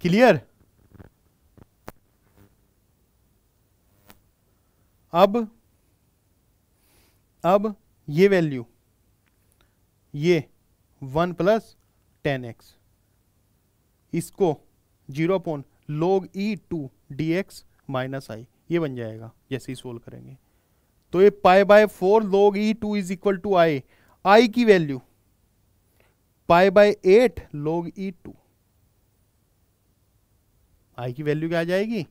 क्लियर अब अब ये वैल्यू ये वन प्लस टेन एक्स इसको zero upon log e two d x minus I ये बन जाएगा, जैसे ही सोल्व करेंगे। तो ये pi by four log e two is equal to I I की value pi by eight log e two I की वैल्यू क्या आ जाएगी?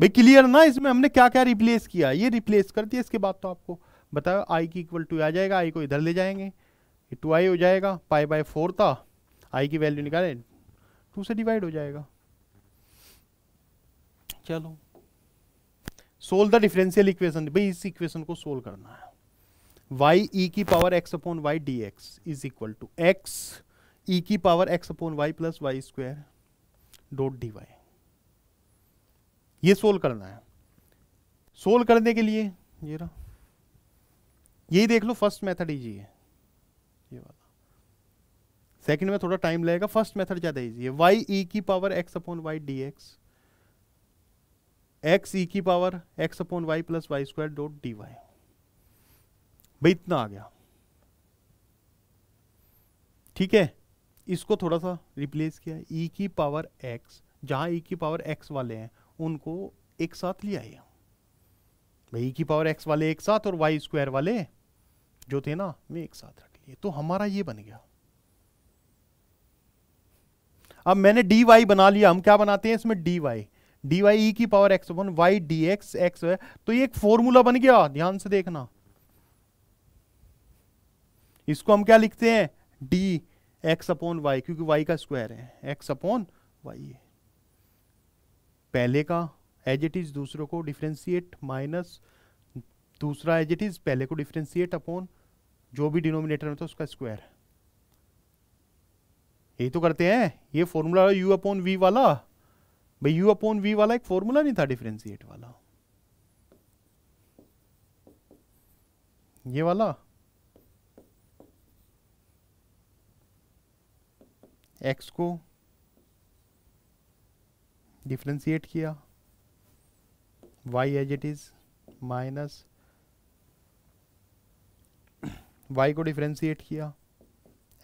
भाई क्लियर ना, इसमें हमने क्या क्या रिप्लेस किया? ये रिप्लेस कर दिया, इसके बाद तो आपको बताओ आई की इक्वल टू आ जाएगा आई को इधर ले जाएँगे टू आई हो जाएगा पाई बाय फोर था आई की वैल्यू निकाले टू से डिवाइड हो जाएगा। चलो। सोल्व द डिफरेंशियल इक्वेशन भाई इस इक्वेशन को सोल्व करना है। वाई ई की power x upon y d x is equal to x e की power x upon y plus y square dot d y ये सोल्व करना है। सोल्व करने के लिए, ये रहा। यही देख लो फ़र्स्ट मेथड इजी है। ये वाला। सेकंड में थोड़ा टाइम लगेगा फ़र्स्ट मेथड ज़्यादा इजी है। वाई ई की power x upon y d x x e की power x upon y plus y square dot d y भाई, इतना आ गया। ठीक है? इसको थोड़ा सा रिप्लेस किया। ई e की पावर एक्स जहाँ ई e की पावर एक्स वाले हैं उनको एक साथ लिया आए भाई ई की पावर एक्स वाले एक साथ और वाई स्क्वायर वाले जो थे ना, वे एक साथ रख लिए। तो हमारा ये बन गया। अब मैंने डी वाई बना लिया। हम क्या बनाते हैं इसमें? D y d y e की power x one y d x x तो ये एक फॉर्मूला बन गया। ध्यान से देखना। इसको हम क्या लिखते हैं? डी एक्स अपॉन वाई क्योंकि वाई का स्क्वायर है। एक्स अपॉन वाई है। पहले का एज इट इज़ दूसरों को डिफ्रेंशिएट माइनस दूसरा एज इट इज़ पहले को डिफ्रेंशिएट अपॉन जो भी डिनोमिनेटर में था उसका स्क्वायर यही तो करते हैं। ये फॉर्मूला यू अपॉन वी वाला, भाई यू अपॉन वी वाला एक फॉर्मूला नहीं था डिफ्रेंशिएट वाला। ये वाला। एक्स को डिफ्रेंशिएट किया। Y as it is minus y को डिफ्रेंशिएट किया।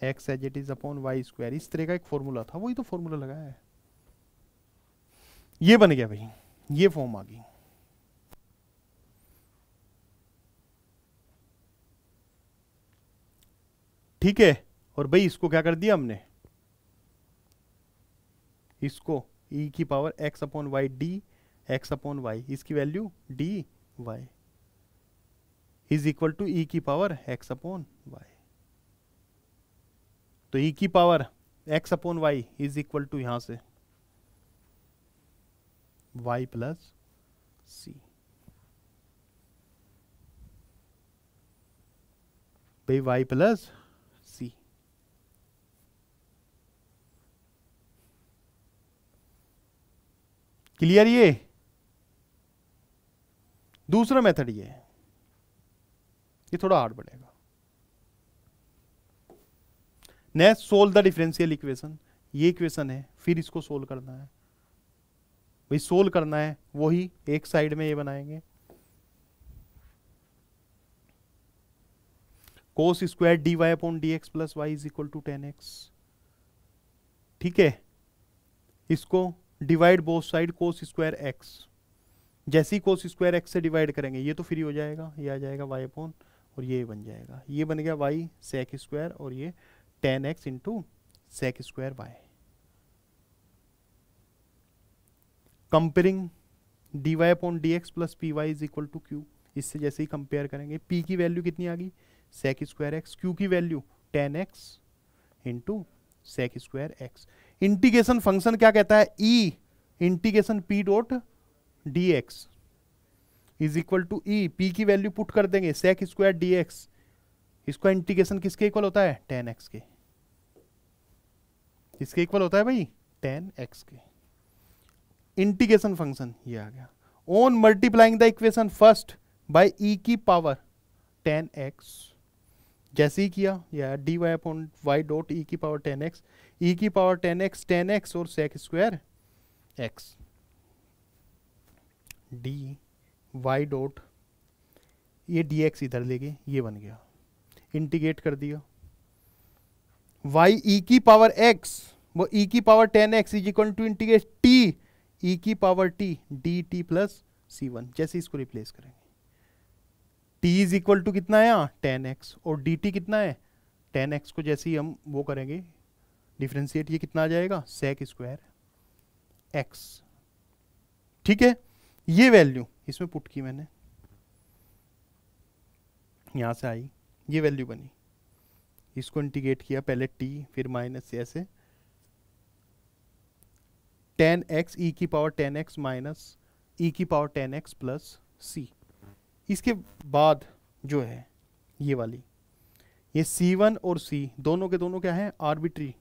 X as it is upon y square इस तरह का एक फॉर्मूला था, वही तो फॉर्मूला लगाया है। ये बन गया भाई, ये फॉर्म आ गई। ठीक है, और भाई इसको क्या कर दिया हमने? इसको e की power x upon y d x upon y इसकी value d y is equal to e की पावर x अपॉन वाई तो e की power x upon y is equal to यहाँ से y प्लस सी भाई y प्लस क्लियर ये? दूसरा method ये है। ये थोड़ा हार्ड पड़ेगा next solve the differential equation ये इक्वेशन है, फिर इसको सोल्व करना है। भाई सोल्व करना है, वही एक साइड में ये बनाएँगे। Cos square d y upon d x plus y is equal to tan x ठीक है? इसको divide both side cos square x जैसे ही कोस स्क्वायर एक्स से डिवाइड करेंगे, ये तो फ्री हो जाएगा, ये आ जाएगा वाई अपोन और ये बन जाएगा। ये बन गया वाई सेक स्क्वायर और ये tan x into sec square y comparing d y upon d x plus P y is equal to Q इससे जैसे ही कंपेयर करेंगे पी की वैल्यू कितनी आ गई? सेक स्क्वायर एक्स क्यू की value tan x into sec square x integration function क्या कहता है? E integration P dot d x is equal to e P की वैल्यू पुट कर देंगे। सेक स्क्वायर डी एक्स इसका इंटीग्रेशन किसके equal होता है? टेन एक्स के। इसके इक्वल होता है भाई? टेन एक्स के। इंटीग्रेशन फ़ंक्शन ये आ गया। On multiplying the equation first by e की पावर टेन एक्स जैसे ही किया, या d y upon y dot e की पावर टेन एक्स ई की power tan x tan x और sec square x d y dot ये D x इधर ले गए ये बन गया। इंटीग्रेट कर दिया। वाई ई की पावर एक्स वो ई की power tan x is equal to integrate t e की power t d t plus c one जैसे इसको रिप्लेस करेंगे। टी इज़ इक्वल टू कितना है यहाँ? टेन एक्स और डी टी कितना है? टेन एक्स को जैसे ही हम वो करेंगे डिफ्रेंशिएट ये कितना आ जाएगा? सेक स्क्वायर एक्स ठीक है? ये वैल्यू इसमें पुट की मैंने। यहाँ से आई, ये वैल्यू बनी। इसको इंटीग्रेट किया, पहले टी फिर माइनस ऐसे टेन एक्स ई की power tan x minus e की power tan x plus c इसके बाद जो है, ये वाली। ये सी वन और सी दोनों के दोनों क्या है? आर्बिट्री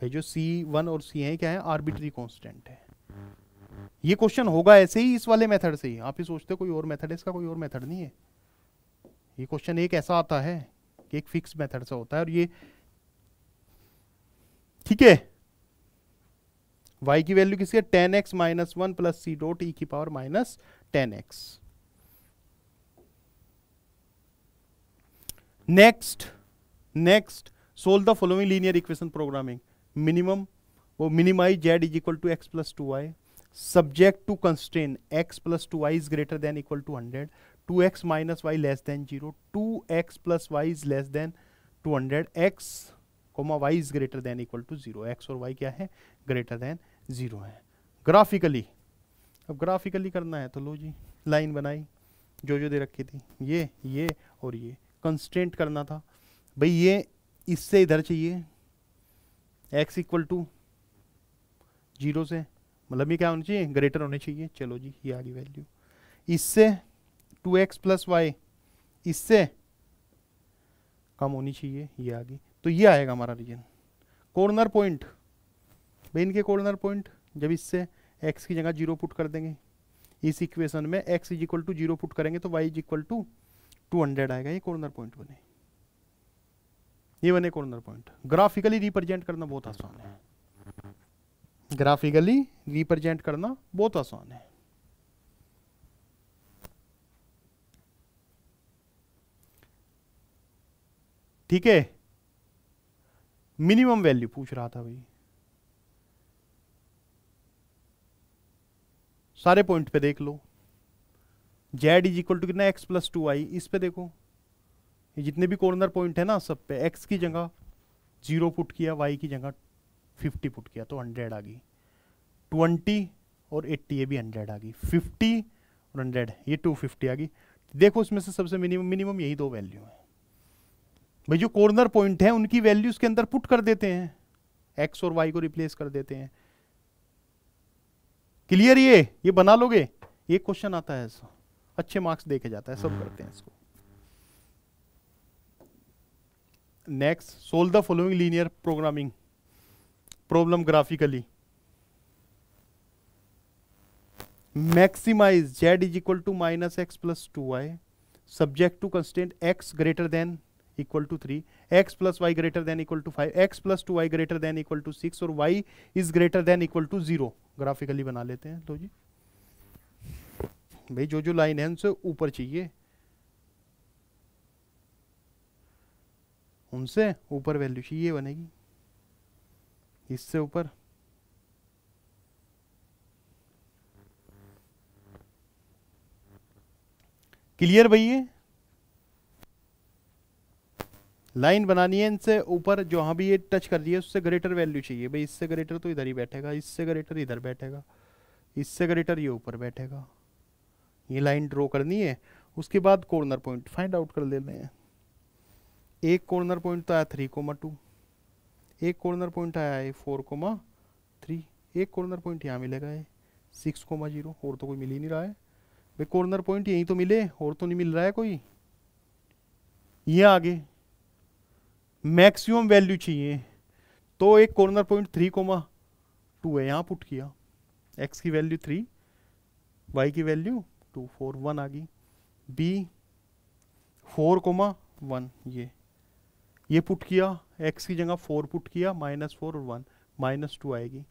भाई जो सी वन और सी है, क्या है? आर्बिट्री कॉन्स्टेंट है। ये क्वेश्चन होगा ऐसे ही इस वाले मेथड से ही। आप ही सोचते कोई और मेथड है, इसका कोई और मेथड नहीं है। ये क्वेश्चन एक ऐसा आता है कि एक फिक्स मेथड से होता है और ये ठीक है? y की वैल्यू किसकी है? Tan x minus one plus c dot e की power minus tan x next next solve the following linear equation programming minimum वो minimize z is equal to x plus two y subject to constraint x plus two y is greater than equal to hundred two x minus y less than zero two x plus y is less than two hundred x comma y is greater than equal to zero x और y क्या है? Greater than zero है. Graphically अब graphically करना है तो लो जी line बनाई, जो जो दे रखी थी, ये ये और ये. कंस्टेंट करना था. भाई ये इससे इधर चाहिए एक्स इक्वल टू ज़ीरो से मतलब ये क्या होना चाहिए? ग्रेटर होने चाहिए। चलो जी, ये आ गई वैल्यू इससे टू एक्स प्लस वाई इससे कम होनी चाहिए। ये आ गई। तो ये आएगा हमारा रीजन कॉर्नर पॉइंट भाई इनके कॉर्नर पॉइंट जब इससे एक्स की जगह ज़ीरो पुट कर देंगे। इस इक्वेशन में x is equal to zero put करेंगे तो y is equal to two hundred आएगा। ये कॉर्नर पॉइंट बने। ये बने कॉर्नर पॉइंट ग्राफिकली रिप्रेजेंट करना बहुत आसान है. ग्राफिकली रिप्रेजेंट करना बहुत आसान है. ठीक है? मिनिमम वैल्यू पूछ रहा था भाई. सारे पॉइंट पे देख लो. जेड इज़ इक्वल टू कितना? एक्स प्लस टू आई इस पे देखो. जितने भी कॉर्नर पॉइंट है ना, सब पे एक्स की जगह ज़ीरो पुट किया वाई की जगह फिफ्टी पुट किया तो हंड्रेड आ गई। ट्वेंटी और एट्टी ये भी हंड्रेड आ गई। फिफ्टी और हंड्रेड ये टू फिफ्टी आ गई। देखो उसमें से सबसे मिनिमम मिनिमम यही दो वैल्यू है। भाई, जो कॉर्नर पॉइंट है, उनकी वैल्यूज़ के अंदर पुट कर देते हैं। एक्स और वाई को रिप्लेस कर देते हैं। क्लियर ये? ये बना लोगे? ये क्वेश्चन आता है, ऐसा। अच्छे मार्क्स देखे जाता है, सब करते हैं इसको। Next solve the following linear programming problem graphically maximize z is equal to minus x plus two y subject to constant x greater than equal to three x plus y greater than equal to five x plus two y greater than equal to six और y is greater than equal to zero graphically बना लेते हैं, लो जी। भाई जो जो line है, उनसे ऊपर चाहिए। उनसे ऊपर वैल्यू चाहिए बनेगी। इससे ऊपर। क्लियर भैया? लाइन बनानी है इनसे ऊपर, जो हाँ भी ये टच कर है उससे ग्रेटर वैल्यू चाहिए। भाई इससे ग्रेटर तो इधर ही बैठेगा, इससे ग्रेटर इधर बैठेगा, इससे ग्रेटर ये ऊपर बैठेगा। ये लाइन ड्रॉ करनी है, उसके बाद कॉर्नर पॉइंट फाइंड आउट कर लेते हैं। एक कॉर्नर पॉइंट तो आया थ्री कोमा टू एक कॉर्नर पॉइंट आया है फोर कोमा थ्री एक कॉर्नर पॉइंट यहाँ मिलेगा है सिक्स कोमा ज़ीरो और तो कोई मिल ही नहीं रहा है। भाई कॉर्नर पॉइंट यहीं तो मिले, और तो नहीं मिल रहा है कोई। ये आगे। मैक्सिमम वैल्यू चाहिए। तो एक corner point three comma two है। यहाँ पुट किया। एक्स की वैल्यू थ्री वाई की वैल्यू टू फोर वन आ गई। बी फोर कोमा वन ये। ये पुट किया एक्स की जगह फोर पुट किया माइनस फोर और वन माइनस टू आएगी।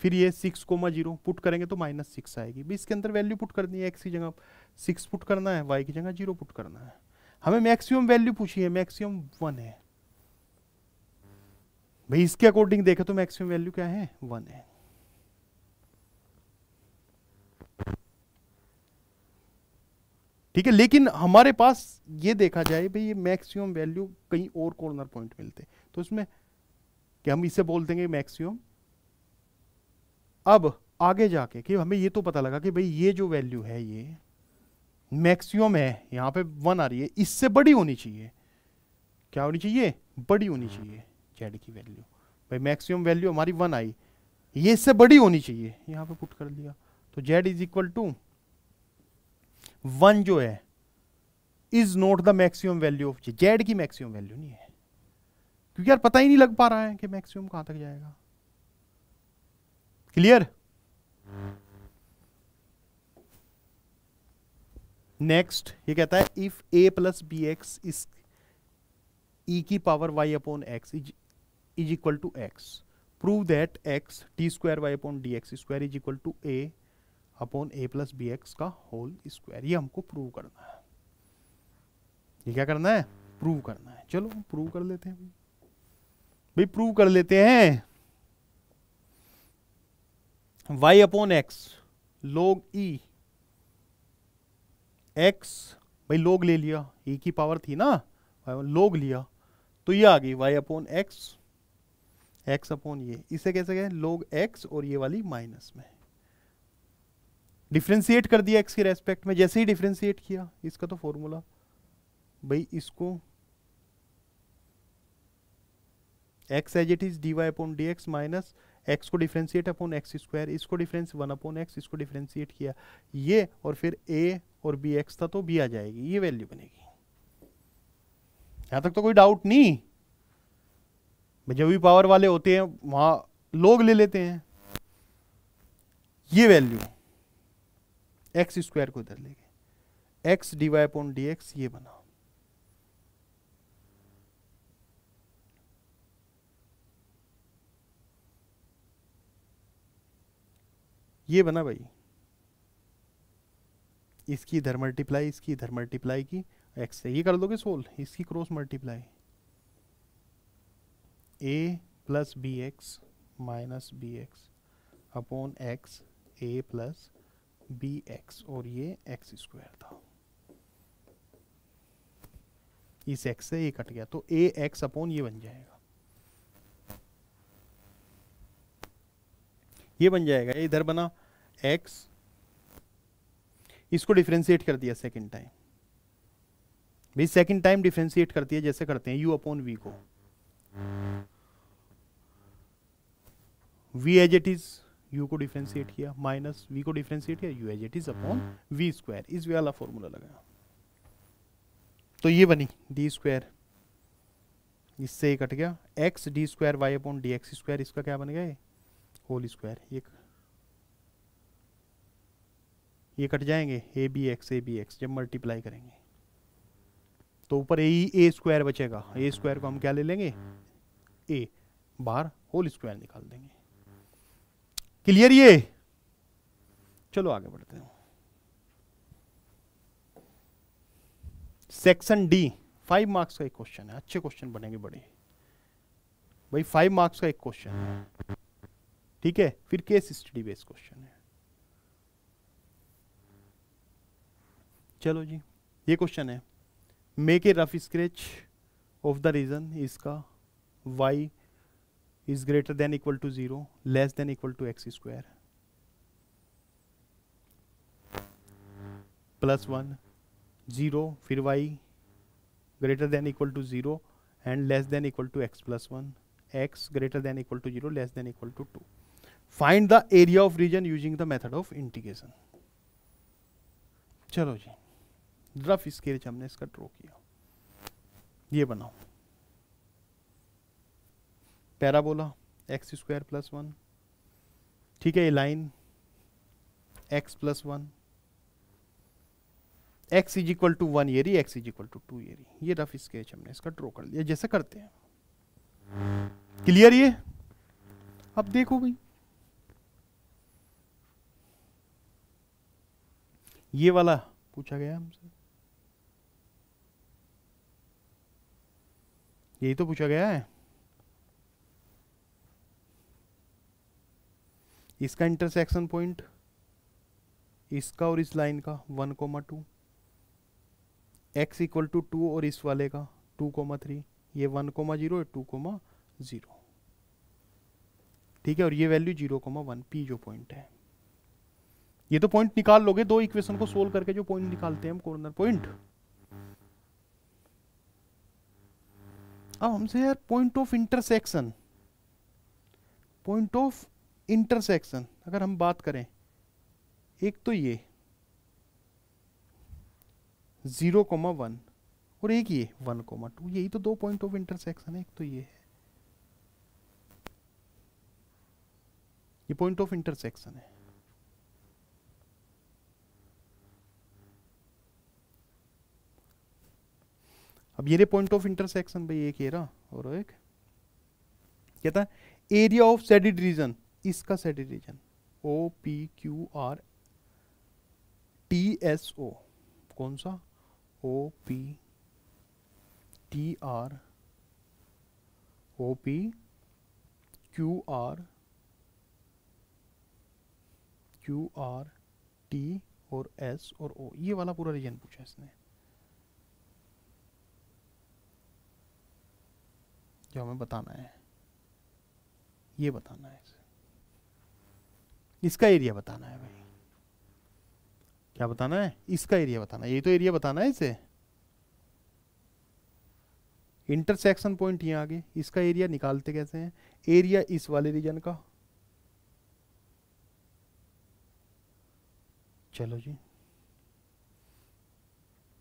फिर ये सिक्स कोमा ज़ीरो पुट करेंगे तो माइनस सिक्स आएगी। भी इसके अंदर वैल्यू पुट करनी है एक्स की जगह सिक्स पुट करना है वाई की जगह ज़ीरो पुट करना है। हमें मैक्सिमम वैल्यू पूछी है मैक्सिमम वन है। भाई इसके अकॉर्डिंग देखे तो मैक्सिमम वैल्यू क्या है? वन है। ठीक है लेकिन हमारे पास ये देखा जाए भाई ये मैक्सिमम वैल्यू कहीं और कॉर्नर पॉइंट मिलते। तो उसमें क्या हम इसे बोल देंगे मैक्सिमम अब आगे जाके कि हमें ये तो पता लगा कि भाई ये जो वैल्यू है ये मैक्सिमम है यहाँ पे वन आ रही है इससे बड़ी होनी चाहिए। क्या होनी चाहिए? बड़ी होनी चाहिए जेड की वैल्यू भाई मैक्सिमम वैल्यू हमारी वन आई। ये इससे बड़ी होनी चाहिए। यहाँ पे पुट कर लिया तो z is equal to one जो है is not the maximum value of j z की मैक्सिमम वैल्यू नहीं है। क्योंकि यार पता ही नहीं लग पा रहा है कि मैक्सिमम कहाँ तक जाएगा। क्लियर नेक्स्ट ये कहता है if a plus b x is e की power y upon x is equal to x prove that x t square y upon d x square is equal to a upon a plus b x का whole square ये हमको prove करना है। ये क्या करना है? प्रूव करना है। चलो प्रूव कर लेते हैं। भाई प्रूव कर लेते हैं। Y upon x log e x भाई लोग ले लिया। E की पावर थी ना? लोग लिया। तो ये आ गई y upon x x upon ये। इसे कैसे गए लोग x और ये वाली माइनस में। डिफ्रेंशिएट कर दिया एक्स के रेस्पेक्ट में। जैसे ही डिफ्रेंशिएट किया, इसका तो फॉर्मूला भाई इसको x as it is d y upon d x minus x को डिफ्रेंशिएट अपॉन एक्स स्क्वायर इसको डिफरेंस वन अपॉन एक्स इसको डिफ्रेंशिएट किया। ये और फिर ए और बी एक्स था तो बी आ जाएगी। ये वैल्यू बनेगी। यहाँ तक तो कोई डाउट नहीं। जब भी पावर वाले होते हैं, वहाँ लोग ले लेते हैं। ये वैल्यू एक्स स्क्वायर को इधर ले गए x dy upon d x ये बना। ये बना भाई। इसकी इधर मल्टीप्लाई इसकी इधर मल्टीप्लाई की, एक्स से ये कर दोगे सोल इसकी cross multiply a plus b x minus b x upon x, a plus b x और ये एक्स स्क्वायर था। इस एक्स से ए कट गया तो ए एक्स अपॉन ये बन जाएगा। ये बन जाएगा, ये इधर बना एक्स इसको डिफ्रेंशिएट कर दिया सेकंड टाइम भाई सेकंड टाइम डिफ्रेंशिएट करती है, जैसे करते हैं यू अपॉन वी को। V as it is u को डिफ्रेंशिएट किया माइनस वी को डिफ्रेंशिएट किया u as it is upon v square इस वाला फॉर्मूला लगाया। तो ये बनी डी स्क्वायर इससे कट गया। X d square y upon d x square इसका क्या बन गया होल स्क्वायर ये ये कट जाएँगे। A b x a b x जब मल्टीप्लाई करेंगे। तो ऊपर ए ए स्क्वायर बचेगा। ए स्क्वायर को हम क्या ले लेंगे? ए बाहर होल स्क्वायर निकाल देंगे। क्लियर ये? चलो आगे बढ़ते हैं। सेक्शन डी फाइव मार्क्स का एक क्वेश्चन है। अच्छे क्वेश्चन बनेंगे बड़े। भाई फाइव मार्क्स का एक क्वेश्चन है। ठीक है? फिर केस स्टडी बेस्ड क्वेश्चन है। चलो जी, ये क्वेश्चन है। Make a rough sketch of the region इसका y is greater than equal to 0 less than equal to x square. Plus one zero फिर y greater than equal to zero and less than equal to x plus one x greater than equal to zero less than equal to two find the area of region using the method of integration चलो जी rough sketch हमने इसका draw किया। ये बनाओ। Parabola x square plus one ठीक है ये line x plus one x is equal to one ये रही x is equal to two ये रही। ये रफ स्केच हमने इसका ड्रॉ कर लिया, जैसे करते हैं। क्लियर ये? अब देखो भाई। ये वाला पूछा गया हमसे। यही तो पूछा गया है। इसका इंटरसेक्शन पॉइंट इसका और इस लाइन का one comma two x equal to two और इस वाले का टू कोमा थ्री ये one comma zero two comma zero ठीक है, और ये value zero comma one P जो पॉइंट है. ये तो पॉइंट निकाल लोगे, दो इक्वेशन को सोल्व करके जो पॉइंट निकालते हैं हम कॉर्नर पॉइंट अब हमसे यार point of intersection point of intersection, अगर हम बात करें, एक तो ये, ज़ीरो कोमा वन और एक ये, वन कोमा टू, यही तो दो पॉइंट ऑफ़ इंटरसेक्शन है, एक तो ये है। ये पॉइंट ऑफ़ इंटरसेक्शन है। अब ये पॉइंट ऑफ़ इंटरसेक्शन भाई, एक ये रहा, और एक, कहता है एरिया ऑफ़ सेडिड रीजन इसका shaded region O P Q R T S O कौन सा? O P T R O P Q R Q R T और एस और ओ ये वाला पूरा रीजन पूछा इसने। जो हमें बताना है, ये बताना है इसे। इसका एरिया बताना है भाई। क्या बताना है? इसका एरिया बताना है। ये तो एरिया बताना है इसे। इंटरसेक्शन पॉइंट यहाँ आगे। इसका एरिया निकालते कैसे हैं? एरिया इस वाले रीजन का। चलो जी।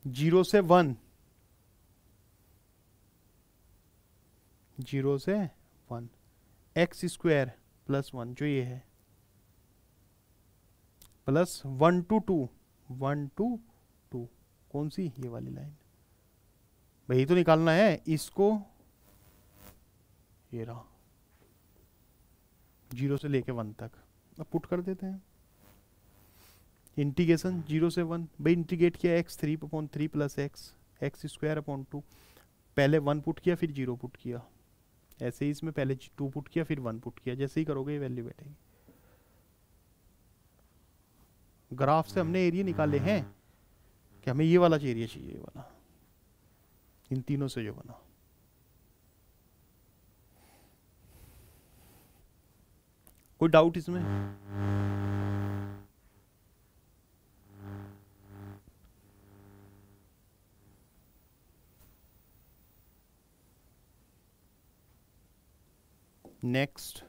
ज़ीरो से वन ज़ीरो से one x square plus one जो ये है। Plus one two two, one two two, कौन सी ये वाली लाइन? भाई तो निकालना है, इसको, ये रहा, ज़ीरो से लेके वन तक। अब पुट कर देते हैं। इंटीग्रेशन ज़ीरो से वन, भाई, इंटीग्रेट किया x three upon three plus x x square upon two पहले वन पुट किया, फिर ज़ीरो पुट किया। ऐसे ही इसमें पहले टू पुट किया, फिर वन पुट किया। जैसे ही करोगे, ये वैल्यू बैठेगी। ग्राफ से हमने एरिया निकाले हैं कि हमें ये वाला एरिया चाहिए, ये वाला। इन तीनों से जो बना। कोई डाउट इसमें? नेक्स्ट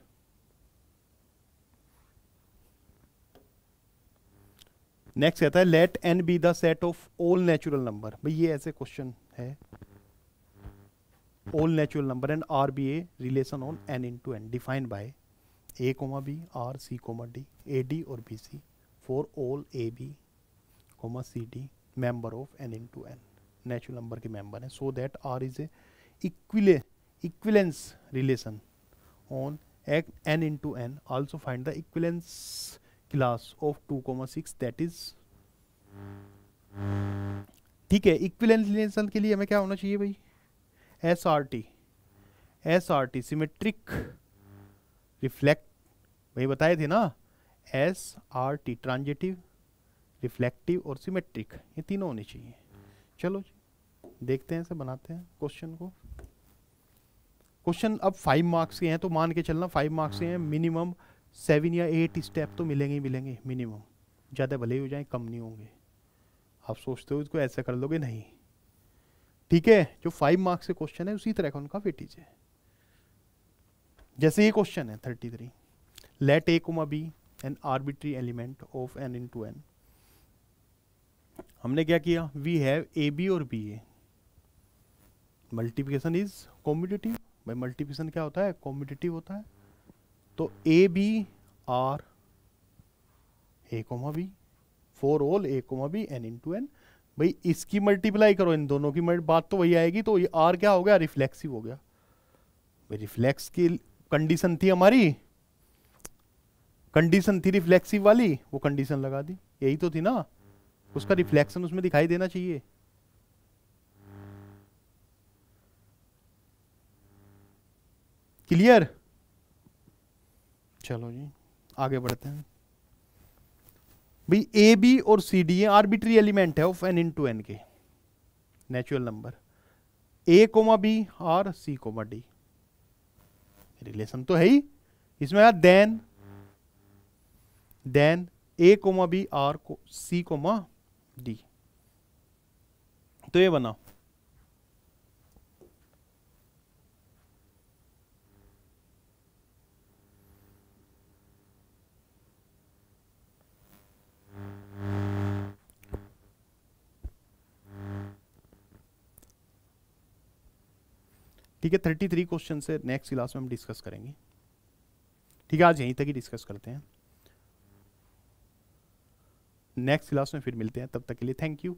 नेक्स्ट कहता है let N be the set of all natural number भाई ये ऐसे क्वेश्चन है। All natural number and R be a relation on N into N defined by a comma b R c comma d a d और b c for all a b comma c d member of N into N natural number के member हैं। So that R is a इक्विले equivalence relation on n into n. Also find the equivalence class of 2 comma 6 that is, ठीक है equivalents के लिए हमें क्या होना चाहिए भाई? S R T S R T symmetric reflect भाई बताए थे ना? S R T transitive reflective और सिमेट्रिक ये तीनों होने चाहिए। चलो जी, देखते हैं से बनाते हैं क्वेश्चन को। क्वेश्चन अब फाइव मार्क्स के हैं तो मान के चलना फाइव मार्क्स के हैं मिनिमम सेवन या एट स्टेप तो मिलेंगे ही मिलेंगे मिनिमम ज़्यादा भले ही हो जाए, कम नहीं होंगे. आप सोचते हो, इसको ऐसा कर लोगे? नहीं. ठीक है, जो फाइव मार्क्स के क्वेश्चन है, उसी तरह का उनका वेटेज है. जैसे ये क्वेश्चन है thirty three let a comma b an arbitrary element of N into N हमने क्या किया? वी हैव ए बी और b a multiplication is commutative भाई मल्टीप्लिकेशन क्या होता है? कॉम्पिटिटिव होता है. तो a b R a comma b for all a comma b N into N भाई इसकी मल्टीप्लाई करो, इन दोनों की बात तो वही आएगी तो ये आर क्या हो गया? रिफ्लेक्सिव हो गया। भाई रिफ्लेक्स की कंडीशन थी हमारी। कंडीशन थी रिफ्लेक्सिव वाली, वो कंडीशन लगा दी। यही तो थी ना। उसका रिफ्लेक्शन उसमें दिखाई देना चाहिए। क्लियर चलो जी, आगे बढ़ते हैं। भाई ए बी और सी डी आर्बिट्री एलिमेंट है of N in to N के। Natural number a comma b और सी कोमा डी रिलेशन तो है ही। इसमें आया then then a comma b R को सी कोमा डी तो ये बना। ठीक है थर्टी थ्री क्वेश्चन से नेक्स्ट क्लास में हम डिस्कस करेंगे। ठीक है, आज यहीं तक ही डिस्कस करते हैं। नेक्स्ट क्लास में फिर मिलते हैं, तब तक के लिए थैंक यू